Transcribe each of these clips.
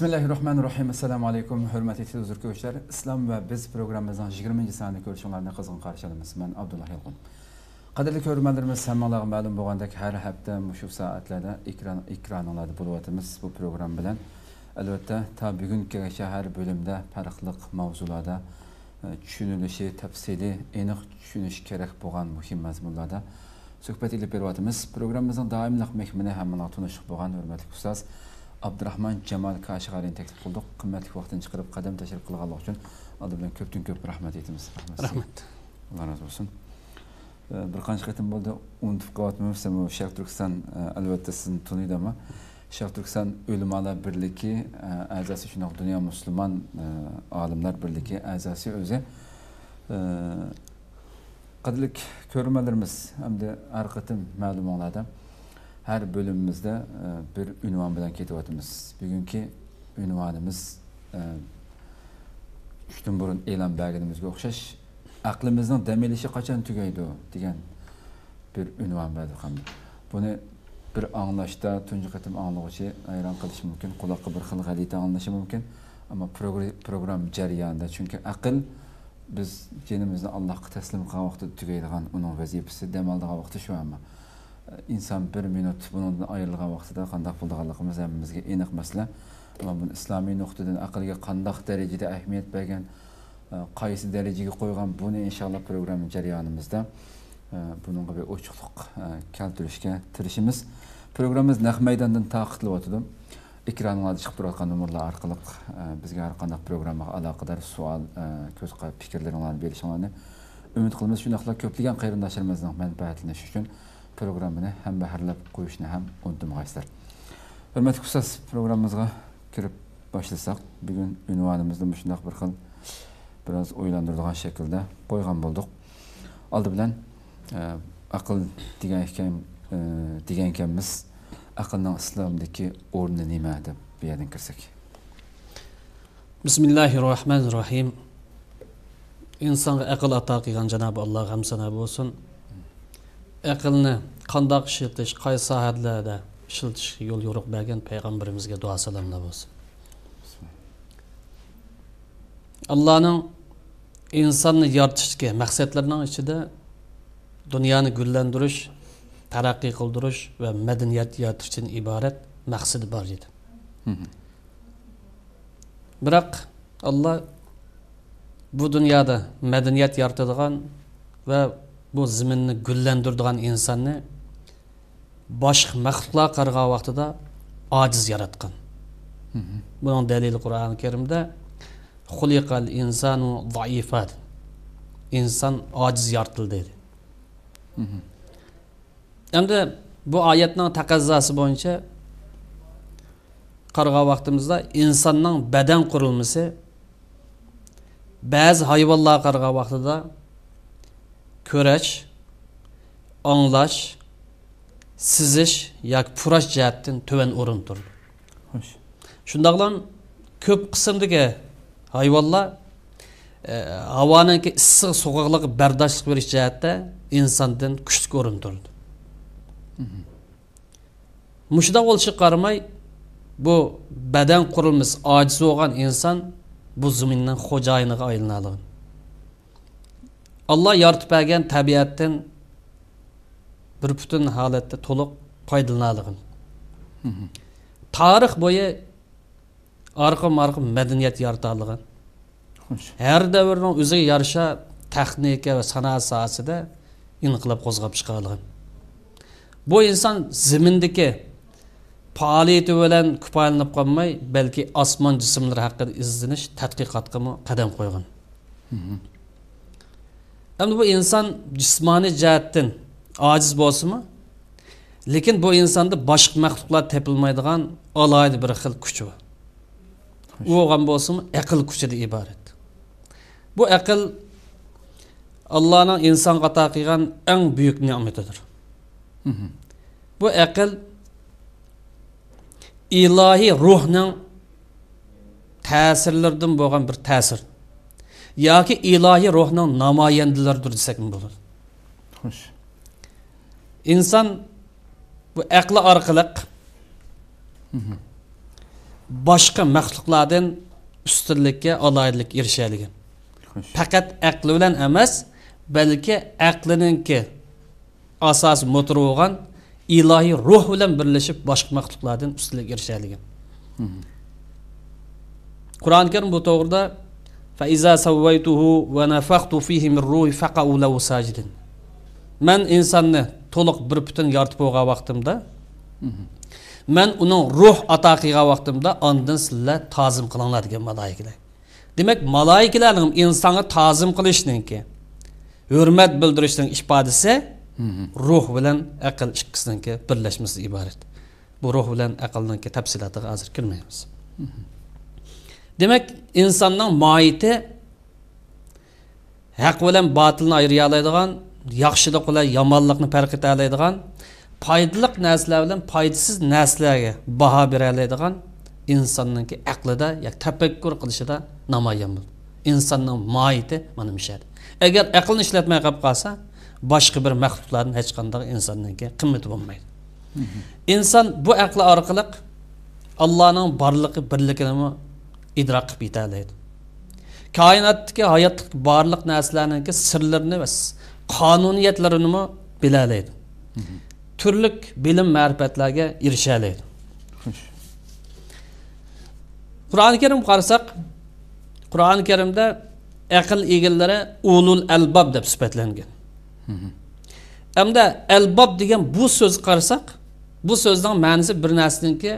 Bismillahirrahmanirrahim. Assalamu alaykum, hörmətli televizor İslam və biz proqramımızın 20-ci sənədə görüşünlərinə qızğın qarşılamız. Mən Abdullah Yılğın. Qadirli görmələrimiz səmmalığa məlum boğandak hər həftə müşu saatlərdə ekran ekranlarda bulvatımız bu proqram bilən. Əlbəttə, ta bugünkü şəhər bölümdə fərqliq mövzularda düşünülüşü, e, təfsili, eniq düşünüş kerak boğan mühim məzmunlarda söhbət edib bervatımız. Proqramımızın daimliq mehmini həmin tunuşuq boğan hörmətli ustaz. Abdurahmon jamol kashig'ariyni taklif qildik. Qimmatli vaqtini chiqarib qadam tashrif qilganligi uchun oldi bilan ko'pdan ko'p rahmat aytamiz. Rahmat alloh rozi bo'lsin bir qancha qatim bo'ldi? Unutib qolyapmiz sharq turkiston albatta sizni taniydi ama. Sharq turkiston o'limalar birligi a'zosi shundoq dunyo musulmon olimlar birligi a'zosi o'zi. Qadrli ko'rmalarimiz hamda har qatim ma'lumotlarda har bo'limimizda e, bir unvon bilan ketyapmiz bugungi unvonimiz uch e, burun e'lon berganimizga o'xshash aqlimizning dam qachon tugaydi degan bir unvon berdik buni bir anglashda tunji qatim anglovchi hayron qilishi mumkin quloqqa bir xil g'alita anglashi mumkin. Ammo program jarayonida chunki aql biz jinimizni allohga taslim qilgan vaqtda tugaydigan uning vazifasi dam oldigan vaqti shu amma inson bir minut bundan ayrilgan vaqtida qandoq bo'lganligimiz hammamizga aniq masala. Va buni islomiy nuqtadan aqlga qandoq darajada ahamiyat bergan e, qaysi darajaga qo'ygan buni inshaalloh programma jarayonimizda e, bunga bir ochiqlik e, keltirishga tirishimiz. Programmamiz naq maydondan taqiqlayotdi ekranlarda chiqib turayotgan nomerlar orqali bizga har qanday programmaga aloqador savol ko'z qarab fikrlaringlarni berishinglarni umid qilamiz. Shundoqla ko'plagan qarindoshlarimizni manfaatlanishi uchun programmini hem baharlap koyuşunu hem unutmayızlar. Hürmetli kusas programımızga kirip başlasak, bugün ünvanımızda müşündak bir kıl biraz oylandırılgan şekilde koygan bulduk. Aldı bilen e, akıl digen ekem, ақылның digen орны неме İslam'daki oranı nime edip bir yerden kirsek. Bismillahirrahmanirrahim. Ақыл ата қылған жанабы aqlni qandoq ishlatish qaysi sohalarda ishlatishga yo'l yo'riq bergan payg'ambarimizga duo salomlar bo'lsin. Allohning insonni yoritishdagi maqsadlarining ichida dunyoni gullantirish taraqqiy qildirish va madaniyat yaratishdan iborat maqsadi bor edi. Biroq alloh bu dunyoda madaniyat yaratadigan va bu ziminni gullandirdigan insonni boshqa maxluqlar qaragan vaqtida ojiz yaratgan buning dalili qur'oni karimda xuliqal insanu zaifat. Inson ojiz yoritildi dedi endi bu oyatning taqozosi bo'yicha qaragan vaqtimizda insonning badan qurilmasi ba'zi hayvonlarga qaragan vaqtida köreç, anlaş, siziş yoki purash jihatdan tuvan o'rindir shundoqlam ko'p qismdagi hayvonlar e, havoniki issiq sovuqligiga bardoshlik berish jihatda insondan kuchli o'rin turdi mushundoq bo'lishiga qaramay bu badan qurilmasi ojiz bo'lgan inson bu zaminning xo'jayiniga aylanadi Allah yaratib bergan tabiatdan bir butun holatda to'liq foydalanadigan tarix bo'yi arqim arqim madaniyat yaratadigan har davrning o'ziga yarasha texnika va sanoat sohasida inqilob qo'zg'ab chiqadigan bu inson zimindagi faoliyati bilan kifoyalanib qolmay balki osmon jismlari haqida izlanish tadqiqotga qadam qo'ygan Endi bu inson jismoniy jihatdan ojiz bo'lsinmi lekin bu insonda boshqa maxluqlar topilmaydigan alohida bir xil kuch bor. U bo'lgan bo'lsinmi aql kuchidan iborat. Bu aql allohning insonga ato qilgan eng buyuk ne'matidir. Bu aql ilohiy ruhning ta'sirlaridan bo'lgan bir ta'sir yoki ilohiy ruhning namoyandalaridir desak bo'ladi? Xo'sh. Inson bu aqli orqali boshqa maxluqlardan ustunlikka aloyidlik erishadigan faqat aqli bilan emas balki aqlininki asos motori bo'lgan ilohiy ruh bilan birlashib boshqa maxluqlardan ustunlik erishadigan qur'oni karim bu to'g'rida فإذا سويته ونفخت فيه من روحي فقعوا له ساجدين man insonni to'liq bir butun yoritib bo'lgan vaqtimda man uning ruh ato qilgan vaqtimda ondan sizlar tozim qilinglar degan maloikalar demak maloikalarning insonga tozim qilishniki hurmat bildirishning ifodasi ruh bilan aql ikkisiniki birlashmasi iborat bu ruh bilan aqlniki tafsilotiga hozir kirmaymiz demak insonning moyiti haq bilan botilni ayriya oladigan yaxshilik bilan yomonlikni farq eta oladigan foydali narsalar bilan foydasiz narsalarga baho bera oladigan insonniki aqlida yoki tafakkur qilishida namoyon bo'ldi insonning moyiti mana mishadi agar aqlni ishlatmay qolib qolsa boshqa bir maxluqlarni hech qanday insonniki qimmati bo'lmaydi inson bu aqli orqali allohning borligi birligini idrok qilib yeta oladi koinotdagi hayotdagi barliq narsalarniki sirlarini va qonuniyatlarini bila oladi turli bilim ma'rifatlarga erisha oladi Xo'sh. qur'oni karim qarasak qur'oni karimda aql egalari ulul albob deb sifatlangan hamda albob degan bu so'z qarasak bu so'zning ma'nosi bir narsaniki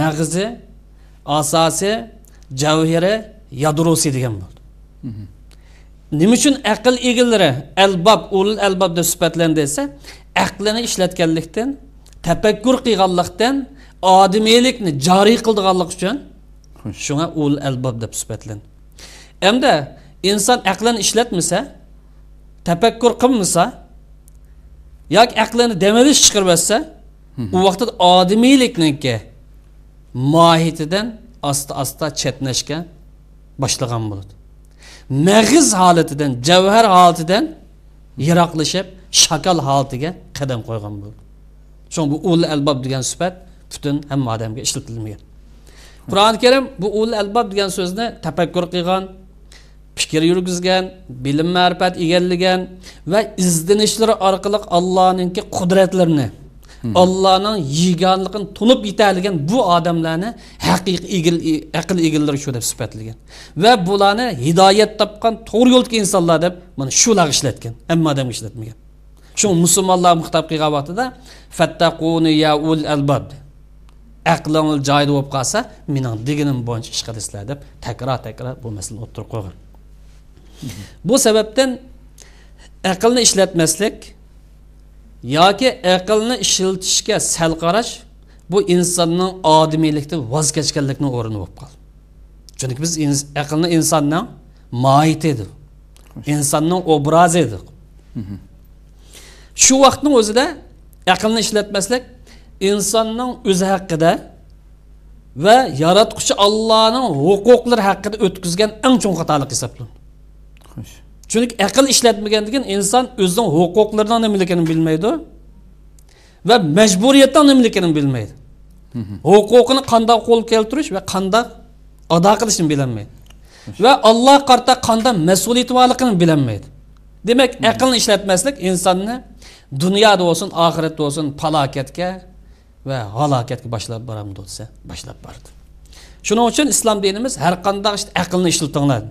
mag'zi asosi javhiri yadrosi degan bo'ldi. Nima uchun aql egalari albob ulul albob deb sifatlandi desa aqlini ishlatganlikdan tafakkur qilganlikdan odimiylikni joriy qildiganlik uchun shunga ulul albob deb sifatlandi hamda inson aqlini ishlatmasa tafakkur qilmasa yoki aqlini damalish chiqarmasa u vaqtda odimiylikniki mohiyatidan asta asta chetnashga boshlagan bo'ladi mag'iz holatidan javhar holatidan yiroqlashib shakal holatiga qadam qo'ygan bo'ldi shu bu ul albob degan sifat butun hamma odamga ishlatilmagan qur'oni karim bu ul albob degan so'zni tafakkur qilgan fikr yurgizgan bilim ma'rifat egallagan va izlanishlari orqali allohninki qudratlarini allohning yeganligini to'lib yetadigan bu odamlarni haqiqiy egil e, aql egillari shu deb sifatlagan. Va bularni hidoyat topgan to'g'ri yo'ldagi insonlar deb mana shular ishlatgan hamma odamga ishlatmagan. Shu musulmonlar xitob qilgan vaqtida fattaquni ya ul albab aqlingiz joyida bo'lib qolsa mening deganim bo'yicha ish qilasizlar deb takror takror bu masalani o'tirib qo'ygan. Bu sababdan aqlni ishlatmaslik yoki aqlni ishlatishga sal qarash bu insonning odimiylikdan voz kechganlikni o'rni bo'lib qoldi. Chunki biz aqlni insonning mohiyati edi. İnsonning obrazi edi. Shu vaqtni o'zida aqlni ishlatmaslik insonning o'zi haqida va yaratquchi allohning huquqlari haqida o'tkazgan eng chong xatolik hisoblanadi. Chunki aql ishlatmagandan keyin inson o'zining huquqlaridan nimaligini bilmaydi va majburiyatdan nimaligini bilmaydi huquqini qandoq qo'l keltirish va qandoq ado qilishni bilolmaydi va alloh qarta qanday mas'uliyati borligini bilolmaydi demak aqlni ishlatmaslik insonni dunyoda bo'lsin oxiratda bo'lsin falokatga va halokatga boshlab boramdi desa boshlab bordi shuning uchun islom dinimiz har qanday işte aqlni ishlatinglar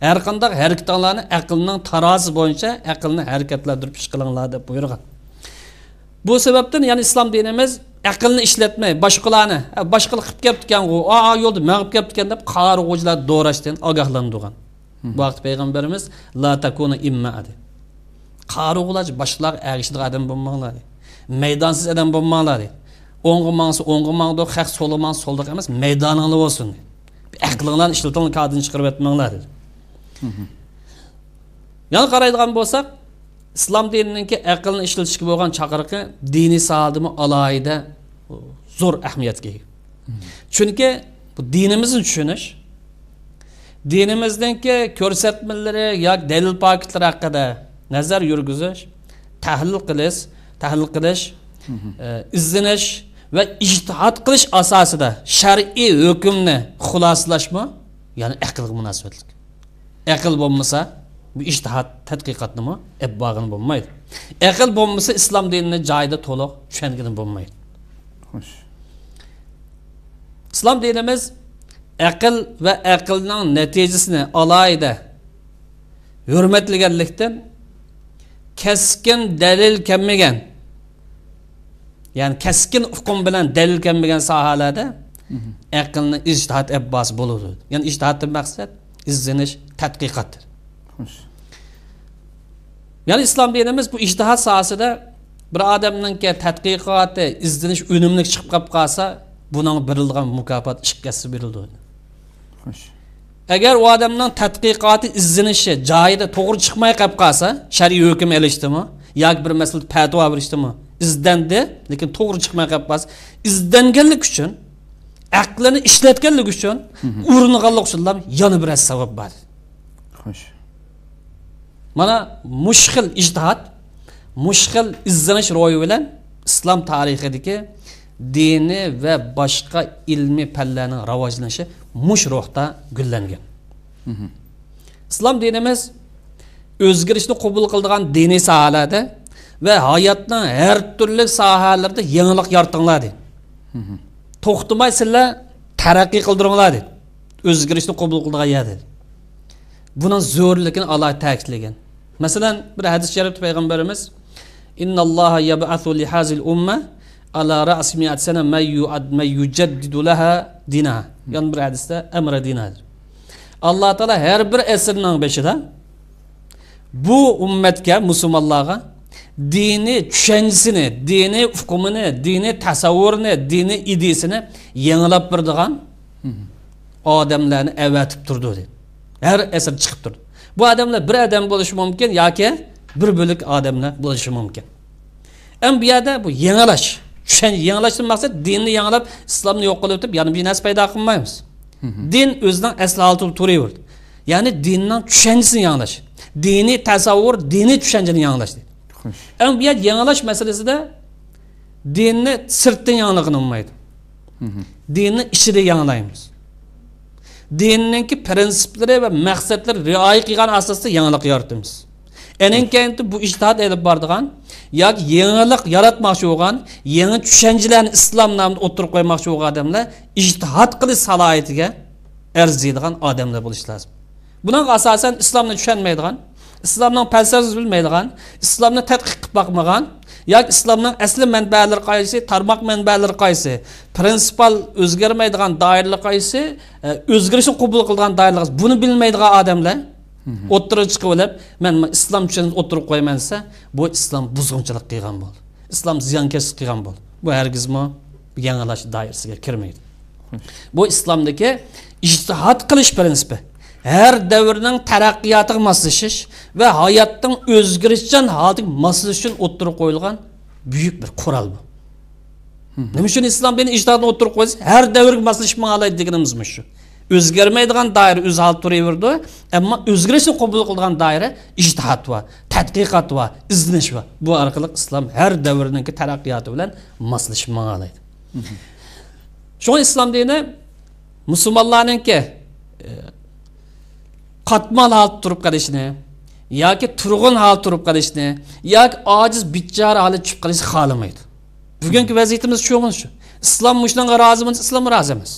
har qanday harakatinglarni aqlning tarozi bo'yicha aqlni harakatlantirib ish qilinglar deb buyurgan bu sababdan ya'ni islom dinimiz aqlni ishlatmay boshqalarni "Ha, boshqalar qilib kelibdikan u a yo'lda man qilib kelibdikan deb qarg'uvchilar do'rashdan ogohlantirgan bu vaqt payg'ambarimiz la takuna imma dedi. Qarg'uvlar boshqalar ag'ishliq odam bo'lmanglar dedi. Maydonsiz odam bo'lmanglar dedi. O'ng'i mangsa o'ng'i mangdi haq so'li mangsa so'ldiq emas maydoninglar bo'lsin dedi. Aqlinglarni ishlatinglar yana qaraydigan bo'lsak islom dininiki aqlni ishlatishga bo'lgan chaqiriqi diniy sohadimi alohida zo'r ahamiyatga ega. Chunki bu dinimizni tushunish dinimizniki ko'rsatmalari yoki dalil paketlari haqida nazar yurgizish tahlil qilish tahlil qilish e, izlanish va ijtihod qilish asosida shar'iy hukmni xulosalashmi ya'ni aqlga munosabatli aql bo'lmasa bu ijtihod tadqiqotnimi ebbog'ini bo'lmaydi. Aql bo'lmasa islom dinini joyida to'liq tushungani bo'lmaydi. Xo'sh. islom dinimiz aql va aqlning natijasini alayida hurmatlaganlikdan keskin dalil kelmagan ya'ni keskin hukm bilan dalil kelmagan sohalarda aqlni ijtihod abbos bo'ladi ya'ni ijtihoddan maqsad izlanish Xo'sh. ya'ni islom dinimiz bu ijtihod sohasida bir odamninki tadqiqoti izlanish unumli chiqib qolib qolsa buning berilgan mukofot ikki hassa berildi agar u odamning tadqiqoti izlanishi joyida to'g'ri chiqmay qolib qolsa shar'iy hukm ilishdimi yoki bir masalada fatvo berishdimi izlandi lekin to'g'ri chiqmay qolib qolsa izlanganlik uchun aqlini ishlatganlik uchun uringanlik uchun yana bir savob bor. Mana mushkil ijtihod mushkil izlanish ro'yi bilan islom tarixidagi dini va boshqa ilmiy fanlarning rivojlanishi mush ruhda gullangan. İslom dinimiz o'zgarishni qabul qiladigan diniy sohalarda va hayotning har turli sohalarida yangilik yaratinglar dedi. To'xtamay sizlar taraqqiy qildiringlar dedi. O'zgarishni qabul qiladigan yer dedi buning zo'rligini alohida ta'kidlagan. Masalan bir hadis sharifda payg'ambarimiz innalloha yab'athu li hazil umma ala ra'si mi'at sana may yu'ad may yujaddidu laha dinaha. Yani bir hadisda amra dinadir. Alloh taolo har bir asrning beshida bu ummatga musulmonlarga diniy tushanchisini diniy hukmini diniy tasavvurini diniy ideyasini yangilab beradigan odamlarni avatib turdi dedi har asr chiqib turdi bu odamlar bir odam bo'lishi mumkin yoki bir bo'lik odamlar bo'lishi mumkin ham bu yerda bu yangilash tushan yangilashdan maqsad dinni yangilab islomni yo'q qilib o'tib yana bir narsa paydo qilmaymiz din o'zining asli holida turaverdi ya'ni dinning tushanchisini yangilash diniy tasavvur diniy tushunchani yangilash deydi. Ama bu yer yangilash masalasida dinni sirtdan yangiligini olmaydi dinni ichida yangilaymiz dinninki prinsiplari va maqsadlari rioya qilgan asosda yangilik yaratamiz enin keyin bu ijtihod elib bordigan yoki yangilik yaratmoqchi bo'lgan yangi tushunchalarni islom nomida o'tirib qo'ymoqchi bo'lgan odamlar ijtihod qilish salohiyatiga arziydigan odamlar bo'lishi lozim buning asosan islomni tushunmaydigan islomning falsafasini bilmaydigan islomni tadqiq qilib boqmagan yoki islomning asli manbalari qaysi tarmoq manbalari qaysi prinsipal o'zgarmaydigan doiralar qaysi e, o'zgarishni qabul qilgan doiralar buni bilmaydigan odamlar o'ttiriga chiqib olib man islom uchun o'tirib qo'yaman desa bu islom buzg'unchilik qilgan bo'ldi islom ziyonkashlik qilgan bo'ldi bu hargizmi yangilash doirasiga kirmaydi bu islomdagi ijtihod qilish prinsipi her devrinin terakkiyatı maslaşış ve hayatın özgürleşen halde maslaşın oturup koyulgan бір bir kural bu. Nima uchun islom dini ijtihadni o'tirib qo'ysa, har davrga moslashishni olaydi deganimiz shu. O'zgarmaydigan doira o'z hal turaverdi, ammo o'zgarishni qabul qilgan doira ijtihad va tadqiqot va izlanish va bu orqali islom har davrninki taraqqiyoti bilan алайды. Shu islom dini musulmonlarninki qatmal holda turib qolishni yoki turg'un holda turib qolishni yoki ojiz bichora holda tushib qolishni xohlamaydi bugungi vaziyatimiz shu shu islom shunga rozimiz islom rozi emas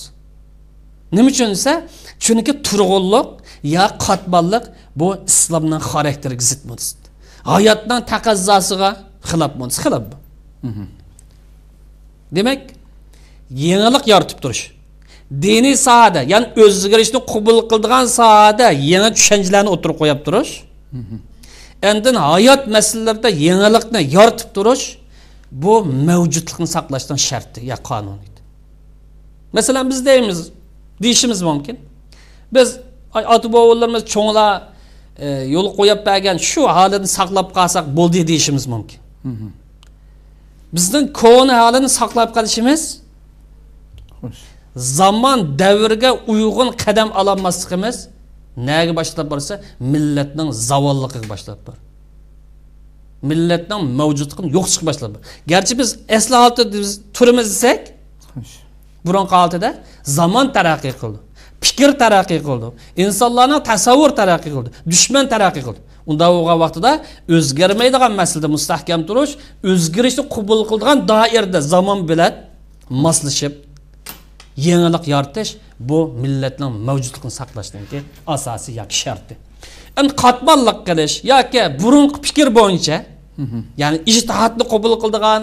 nima uchun desa chunki turg'unlik yo qatmallik bu islomning xarakteriga zid hayotning taqozzosiga xilof xilof demak yangilik yoritib turish diniy sohada ya'ni o'zgarishni qabul qiladigan sohada yangi tushunchalarni o'tirib qo'yib turish endi hayot masalalarida yangilikni yoritib turish bu mavjudlikni saqlashdan sharti yo qonun masalan biz deymiz deyishimiz mumkin biz ota bobolarimiz cho'nglar e, yo'l qo'yib bergan shu holini saqlab qolsak bo'ldi deyishimiz mumkin bizning ko'ni holini saqlab qolishimiz Zamon davrga uyg'un qadam ololmasligimiz naga boshlab borsa millatning zavolligiga boshlab bor millatning mavjudligini yo'q chiqib boshladi garchi biz biz turimiz desak Xo'sh. burungi holatida zamon taraqqiy qildi fikr taraqqiy qildi insonlarning tasavvur taraqqiy qildi dushman taraqqiy qildi unda bo'lgan vaqtida o'zgarmaydigan masalada mustahkam turish o'zgarishni qabul qiladigan doirada zamon bilan moslashib yangilik yaratish bu millatning mavjudligini saqlashniki asosiy yoki sharti endi qatmonliq qilish yoki burungi fikr bo'yicha ya'ni ijtihodni qabul qildigan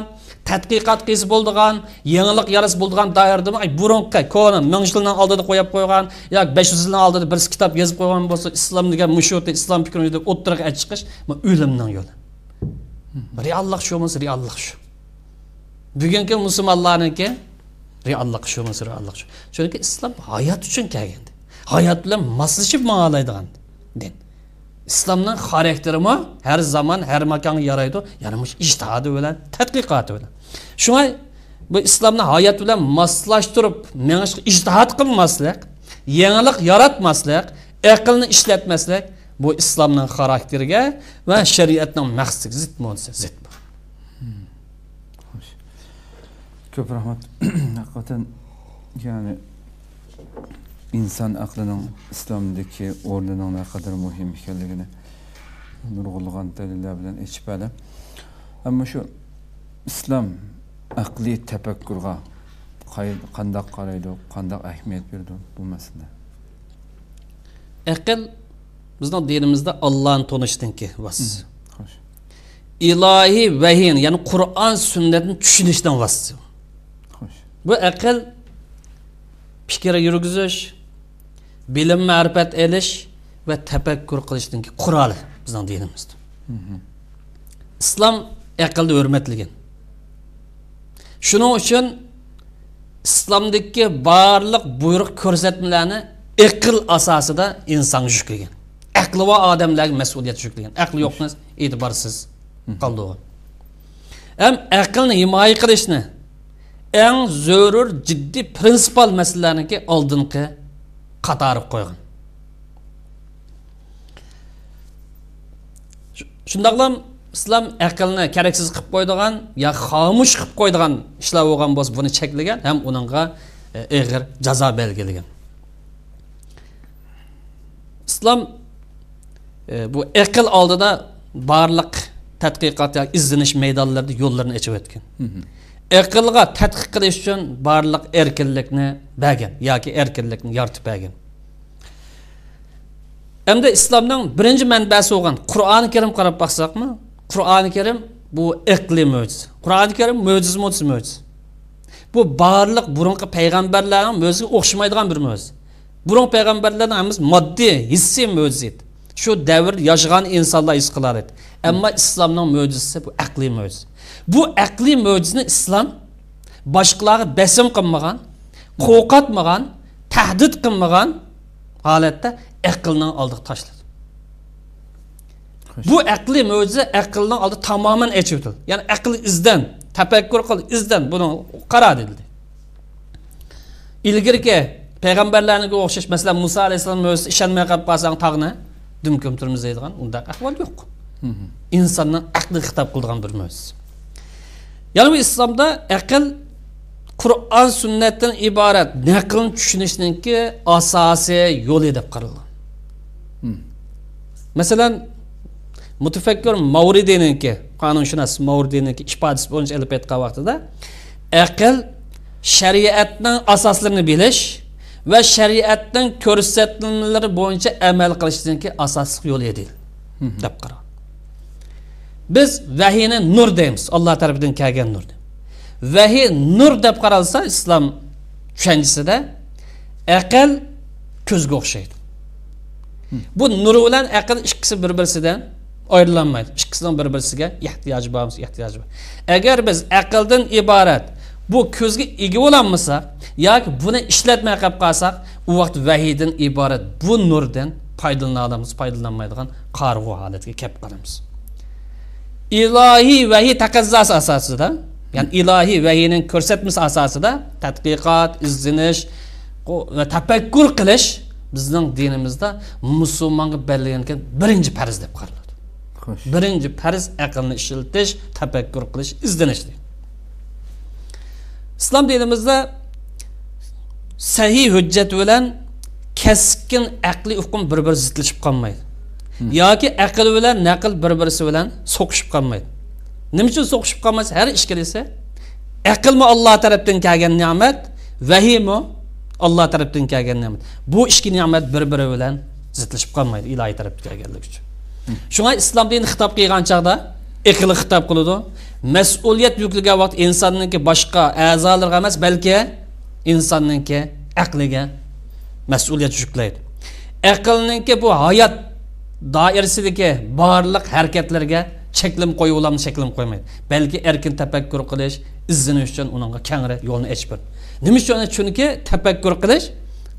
tadqiqot qilsa bo'ldigan yangilik yarasi bo'ldigan doirada ay burungi kona ming yilni oldida qo'yib qo'ygan yoki besh yuz yilni oldida bir kitob yozib qo'ygan bo'lsa islom degan mushuti islom fikrini deb o'ttiriga aytib chiqish bu o'limning yo'li. Reallik shu emas reallik shu. Bugungi musulmonlarniki reallik shu emas reallik shu chunki islom hayot uchun kelgandi hayot bilan moslashib ma'olaydigan din islomning xarakterimi har zamon har makonga yaraydi ya'ni mush ijtihodi bilan tadqiqoti bilan shunga bu islomni hayot bilan moslashtirib mengishga ijtihod qilmaslik yangilik yaratmaslik aqlni ishlatmaslik bu xarakteriga va shariatning maqsadiga zid bo'lsa zid bu. ko'p rahmat. Haqiqatan ya'ni inson aqlining islomdagi o'rnining naqadar muhim ekanligini nurg'ulg'an dalillar bilan aytib berdi ammo shu islom aqliy tafakkurga qandoq qaraydi qandoq ahamiyat berdi bu masala aql bizning dinimizda Allohni tanishdanki vas. İlohiy vahiy ya'ni qur'on sunnatni tushunishdan vas bu aql fikr yurgizish bilim ma'rifat elish va tafakkur qilishdan quroli bizning dinimizda. İslom aqlni hurmatlagan shuning uchun islomdagi barliq buyruq ko'rsatmalarni aql asosida insonga yuklagan aqli va odamlarga mas'uliyat yuklagan aqli yo'qni e'tiborsiz qoldi ham aqlni himoya qilishni eng zarur jiddiy prinsipal masalalarniki oldingi qatori qo'ygan Sh- shundoqlam islom aqlni keraksiz qilib qo'ydigan yo xomush qilib qo'ydigan ishlar bo'lgan bo'lsa buni cheklagan ham uningga e, ig'ir jazo belgilagan islom e, bu aql oldida barliq tadqiqot yoki izlanish maydonlarida yo'llarni ochib o'tgan aqlga tadqiq qilish uchun barliq erkinlikni bergan yoki erkinlikni yoritib bergan endi islomning birinchi manbasi bo'lgan qur'oni karim qarab boqsaqmi qur'oni karim bu iqli mo'jiza qur'oni karim mo'jiz mo'jiz mo'jiz bu barliq burungi payg'ambarlarning mo'jizaga o'xshamaydigan bir mo'jiza burun payg'ambarlarning hammasi moddiy hissiy mo'jiza edi shu davr yashagan insonlar his qilar edi ammo islomning bu aqliy mo'jiza bu aqliy mo'jizani islom boshqalarga besim qilmagan qo'rqatmagan tahdid qilmagan holatda aqlning oldiga tashladi. Bu aqliy mo'jiza aqlning oldi tamoman echib o'tildi ya'ni aql izdan tafakkur qil izdan buni qara dedi. İlgirki payg'ambarlarga o'xshash masalan muso alayhissalom mo'jizasi ishonmay qolib qolsang tog'ni dumkim turmiz deydigan undaq ahvol yo'q. İnsonni aqli xitob qiladigan bir mo'jiza ya'ni bu islomda aql qur'on sunnatdan iborat naqlni tushunishninki asosiy yo'li deb qaralgan. Masalan mutafakkir mavridiyninki qonunshunos mavridiyninki ifodasi bo'yicha ilib aytgan vaqtida aql shariatning asoslarini bilish va shariatning ko'rsatmalari bo'yicha amal qilishniki asosiy yo'li edi deb qaragan biz vahiyni nur deymiz. Alloh tarafidan kelgan nur vahiy nur deb qaralsa islom tushanchisida aql ko'zga o'xshaydi. Bu nur bilan aql ikkisi bir birisidan ayrilanmaydi ikkisining bir birisiga ehtiyoji bormiz ehtiyoji bor. Agar biz aqldan iborat bu ko'zga ega bo'lolmasak yoki buni ishlatmay qolib qolsak u vaqt vahiydan iborat bu nurdan foydalana olamiz foydalanmaydigan qarg'u holatga kelib ilohiy vahiy taqozosi asosida ya'ni ilohiy vahiyning ko'rsatmasi asosida tadqiqot izlanish va tafakkur qilish bizning dinimizda musulmonga belgilangan birinchi farz deb qaraladi birinchi farz aqlni ishiltish tafakkur qilish izlanish islom dinimizda sahiy hujjat bilan keskin aqliy hukm bir biri zidlashib qolmaydi yoki aql bilan naql bir birisi bilan so'qishib qolmaydi. Nima uchun so'qishib qolmaydi har ishga desa aqlmi olloh tarafdan kelgan ne'mat vahiymi olloh tarafdan kelgan ne'mat. Bu ikki ne'mat bir biri bilan zidlashib qolmaydi ilohiy tarafdan kelganligi uchun. Shunga islom dini xitob qilgan chog'da aqli xitob qiladi. Mas'uliyat yuklagan vaqt insonniki boshqa a'zolarga emas balki insonniki aqliga mas'uliyat yuklaydi aqlniki bu hayot doirasidagi barliq harakatlarga cheklim qo'yib ularni cheklim qo'ymaydi balki erkin tafakkur qilish izlanish uchun unga kengri yo'lni ochib nima uchun chunki tafakkur qilish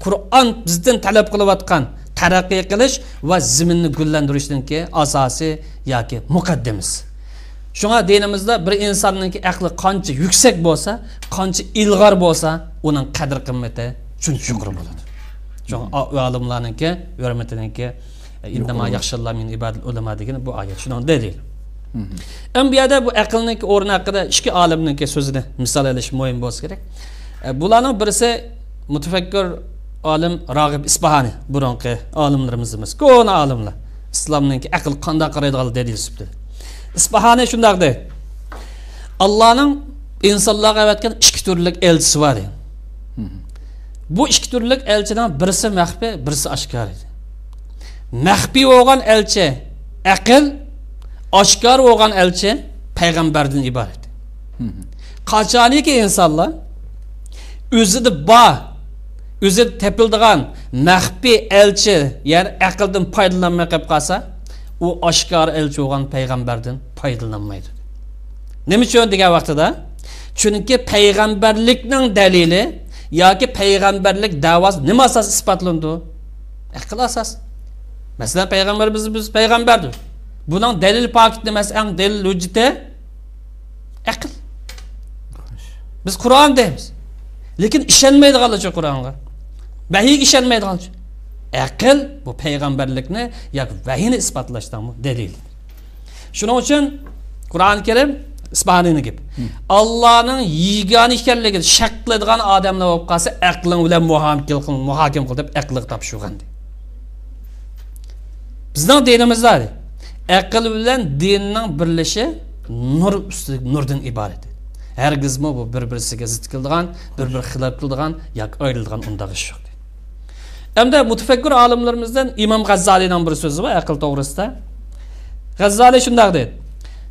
qur'on bizdan talab qilayotgan taraqqiy qilish va ziminni gullantirishninki asosiy yoki muqaddimasi shunga dinimizda bir insonniki aqli qancha yuksak bo'lsa qancha ilg'or bo'lsa uning qadr qimmati shuncha yuqori bo'ladi shunga olimlarniki hurmatiniki indama yaxshillar min ibadil ulama degan bu oyat dalil bu yerda bu aqlniki o'rni haqida ikki olimniki so'zini misol olish muhim bo'lsa kerak. Bularning birisi mutafakkir olim rag'ib isbahani burunqi olimlarimiz. Ko'na olimlar. İslomniki aql qanday qaraydigan dalil subdi isbahani shundoq deydi. Allohning insonlarga avatgan ikki turlik elchisi bor bu ikki turlik elchidan birisi maxfiy birisi oshkor edi maxfiy bo'lgan elchi aql oshkor bo'lgan elchi payg'ambardan iborat qachoniki insonlar o'zida bor o'zi tepildigan maxfiy elchi ya'ni aqldan foydalanmay qolib qolsa u oshkor elchi bo'lgan payg'ambardan foydalanmaydi nima uchun degan vaqtida chunki payg'ambarlikning dalili yoki payg'ambarlik davosi nima asos isbotlandi aql asos masalan payg'ambarimiz biz payg'ambardir buning dalil pokit emas eng dalil hujjati aql biz qur'on deymiz lekin ishonmaydiganlar uchun qur'onga vahiyga ishonmaydigan uchun aql bu payg'ambarlikni yoki vahiyni isbotlashdan dalil shuning uchun qur'oni karim isbohanini gibi allohning yegani ekanligini shak qiladigan odamlar bo'lib qolsa aqling bilan muhokim qil deb aqliga topshirgan bizning dinimizda aql bilan dinning birlashi nur ustida nurdan iborat hargizmi bu bir birisiga zid qiladigan bir bir xilof qiladigan yoki ayriladigan undaq ish yo'q. Hamda mutafakkur olimlarimizdan imom g'azzoliyning bir so'zi bor aql to'g'risida. G'azzoliy shundoq deydi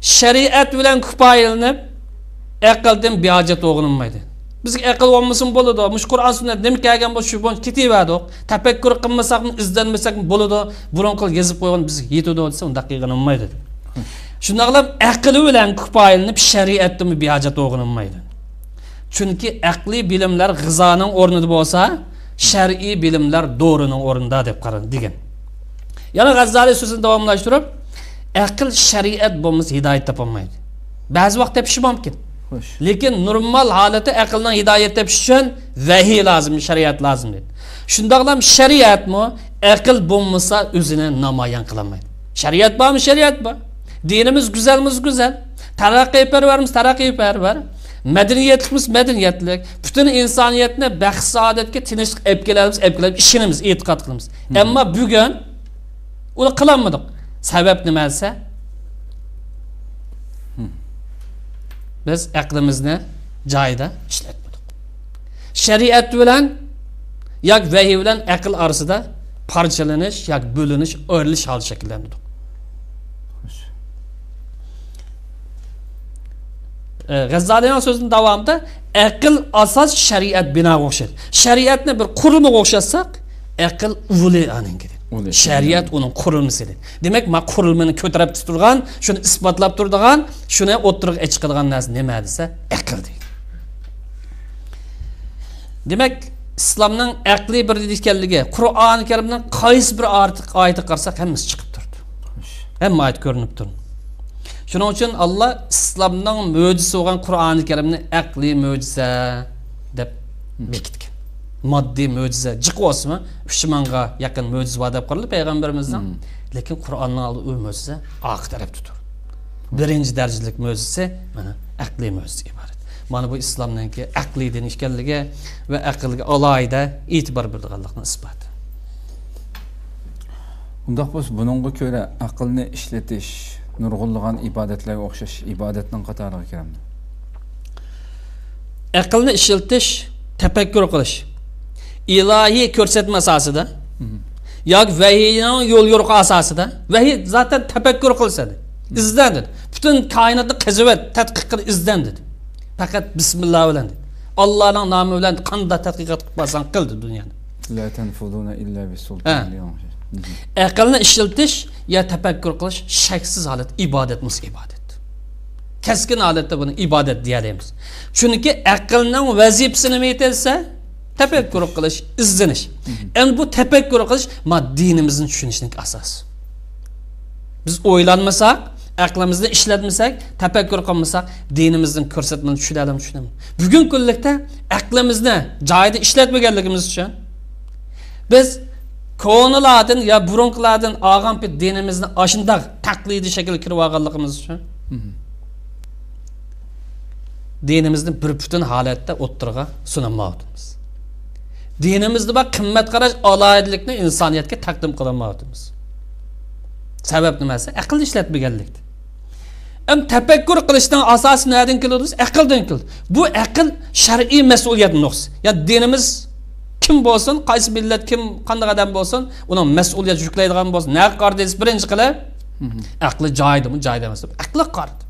shariat bilan kifoyalanib aqldan bejat o'g'linmaydi bizga aql bo'lmasin bo'ladi mush qur'on sunnat nima kelgan bo'lsa shu bo'yicha ketaverdik tafakkur qilmasak izlanmasak bo'ladi burunqi yozib qo'ygan bizga yetadi desa undaq qilgan bo'lmaydi shundoqlab aqli bilan kifoyalanib shariatdan bejat o'g'linmaydi chunki aqliy bilimlar g'izoning o'rnida bo'lsa shar'iy bilimlar do'rining o'rnida deb qarang degan yana g'azzaliy so'zini davomlashtirib aql shariat bo'lmasa hidoyat topolmaydi ba'zi vaqt topishi mumkin xo'sh lekin normal holati aqlning hidoyat topish uchun vahiy lozim shariat lozim dedi. Shundoqlam shariatmi aql bo'lmasa o'zini namoyon qilolmaydi shariat bormi shariat bor? Dinimiz go'zalmiz go'zal. Taraqqiyparvarmiz taraqqiyparvar madaniyatligimiz madaniyatlik. Butun insoniyatni baxt saodatga tinchlik olib kelamiz olib kelamiz ishonamiz e'tiqod qilamiz. Ammo bugun uni qilolmadik sabab nima desa biz aqlimizni joyida ishlatmadik shariat bilan yoki vahiy bilan aql orasida parchalanish yoki bo'linish ayrilish holi shakllanadi g'azzaliyning so'zini davomida aql asos shariat binoga o'xshaydi shariatni bir qurumiga o'xshatsak aql uli aninki Uli. Shariat uning qurilmasi dedi demak man qurilmani ko'tarib turgan shuni isbotlab turadigan shuni o'ttirib chiqadigan narsa nima desa aql deydi demak islomning aqliy bir ekanligi qur'oni karimning qaysi bir oyati qarasak hammasi chiqib turdi hamma oyat ko'rinib turdi shuning uchun alloh islomning mo'jizasi bo'lgan qur'oni karimni aqliy mo'jiza deb bekitgan moddiy mo'jiza. Jiq bo'lsinmi uch mingga yaqin mo'jiza deb qaraldi payg'ambarimizdan. Lekin qur'onning oldida u mo'jiza oxir tarafda tur birinchi darajalik mo'jizasi mana aqliy mo'jiza iborat. Mana bu islomniki aqliy din ekanligi va aqlga alohida e'tibor berganlikni isboti Undaq bo'lsa buningga ko'ra aqlni ishlatish nurg'unlagan ibodatlarga o'xshash ibodatning qatoriga kiramdi. aqlni ishiltish tafakkur qilish ilohiy ko'rsatma asosida yoki vahiyning yo'l yo'riqi asosida vahiy zaten tafakkur qilsa dedi izlan dedi butun koinotni qizivat tadqiq qilib izlan dedi faqat bismillah bilan dedi allohning nomi bilan qanday tadqiqot qilib borsan qil dedi dunyoni aqlni ishiltish yo tafakkur qilish shaksiz holat ibodat mus ibodat keskin holatda buni ibodat deyolamiz chunki aqlning vazifasi nima etilsa tafakkur qilish izlanish endi bu tafakkur qilish ma dinimizni tushunishning asosi biz o'ylanmasak aqlimizni ishlatmasak tafakkur qilmasak dinimizning ko'rsatmani tushunadimi tushunamiz bugungi kunlikda aqlimizni joyida ishlatmaganligimiz uchun biz ko'nilardan yo burunqilardan olgan dinimizni ashundoq taqlidiy shaklga kirib olganligimiz uchun dinimizni bir butun holatda o'ttirg'a sunolmayapmiz dinimizda bor qimmat qarash aloyidlikni insoniyatga taqdim qilolmayapmiz sabab nimasi aql ishlatmaganlik am tafakkur qilishdan asosi nereden keladi aqldan keladi bu aql shar'iy mas'uliyat nuqsi ya dinimiz kim bo'lsin qaysi millat kim qanday odam bo'lsin uni mas'uliyat yuklaydigan bo'lsin na qardi birinchi qilib aqli joyidami joyida emas aqli qardi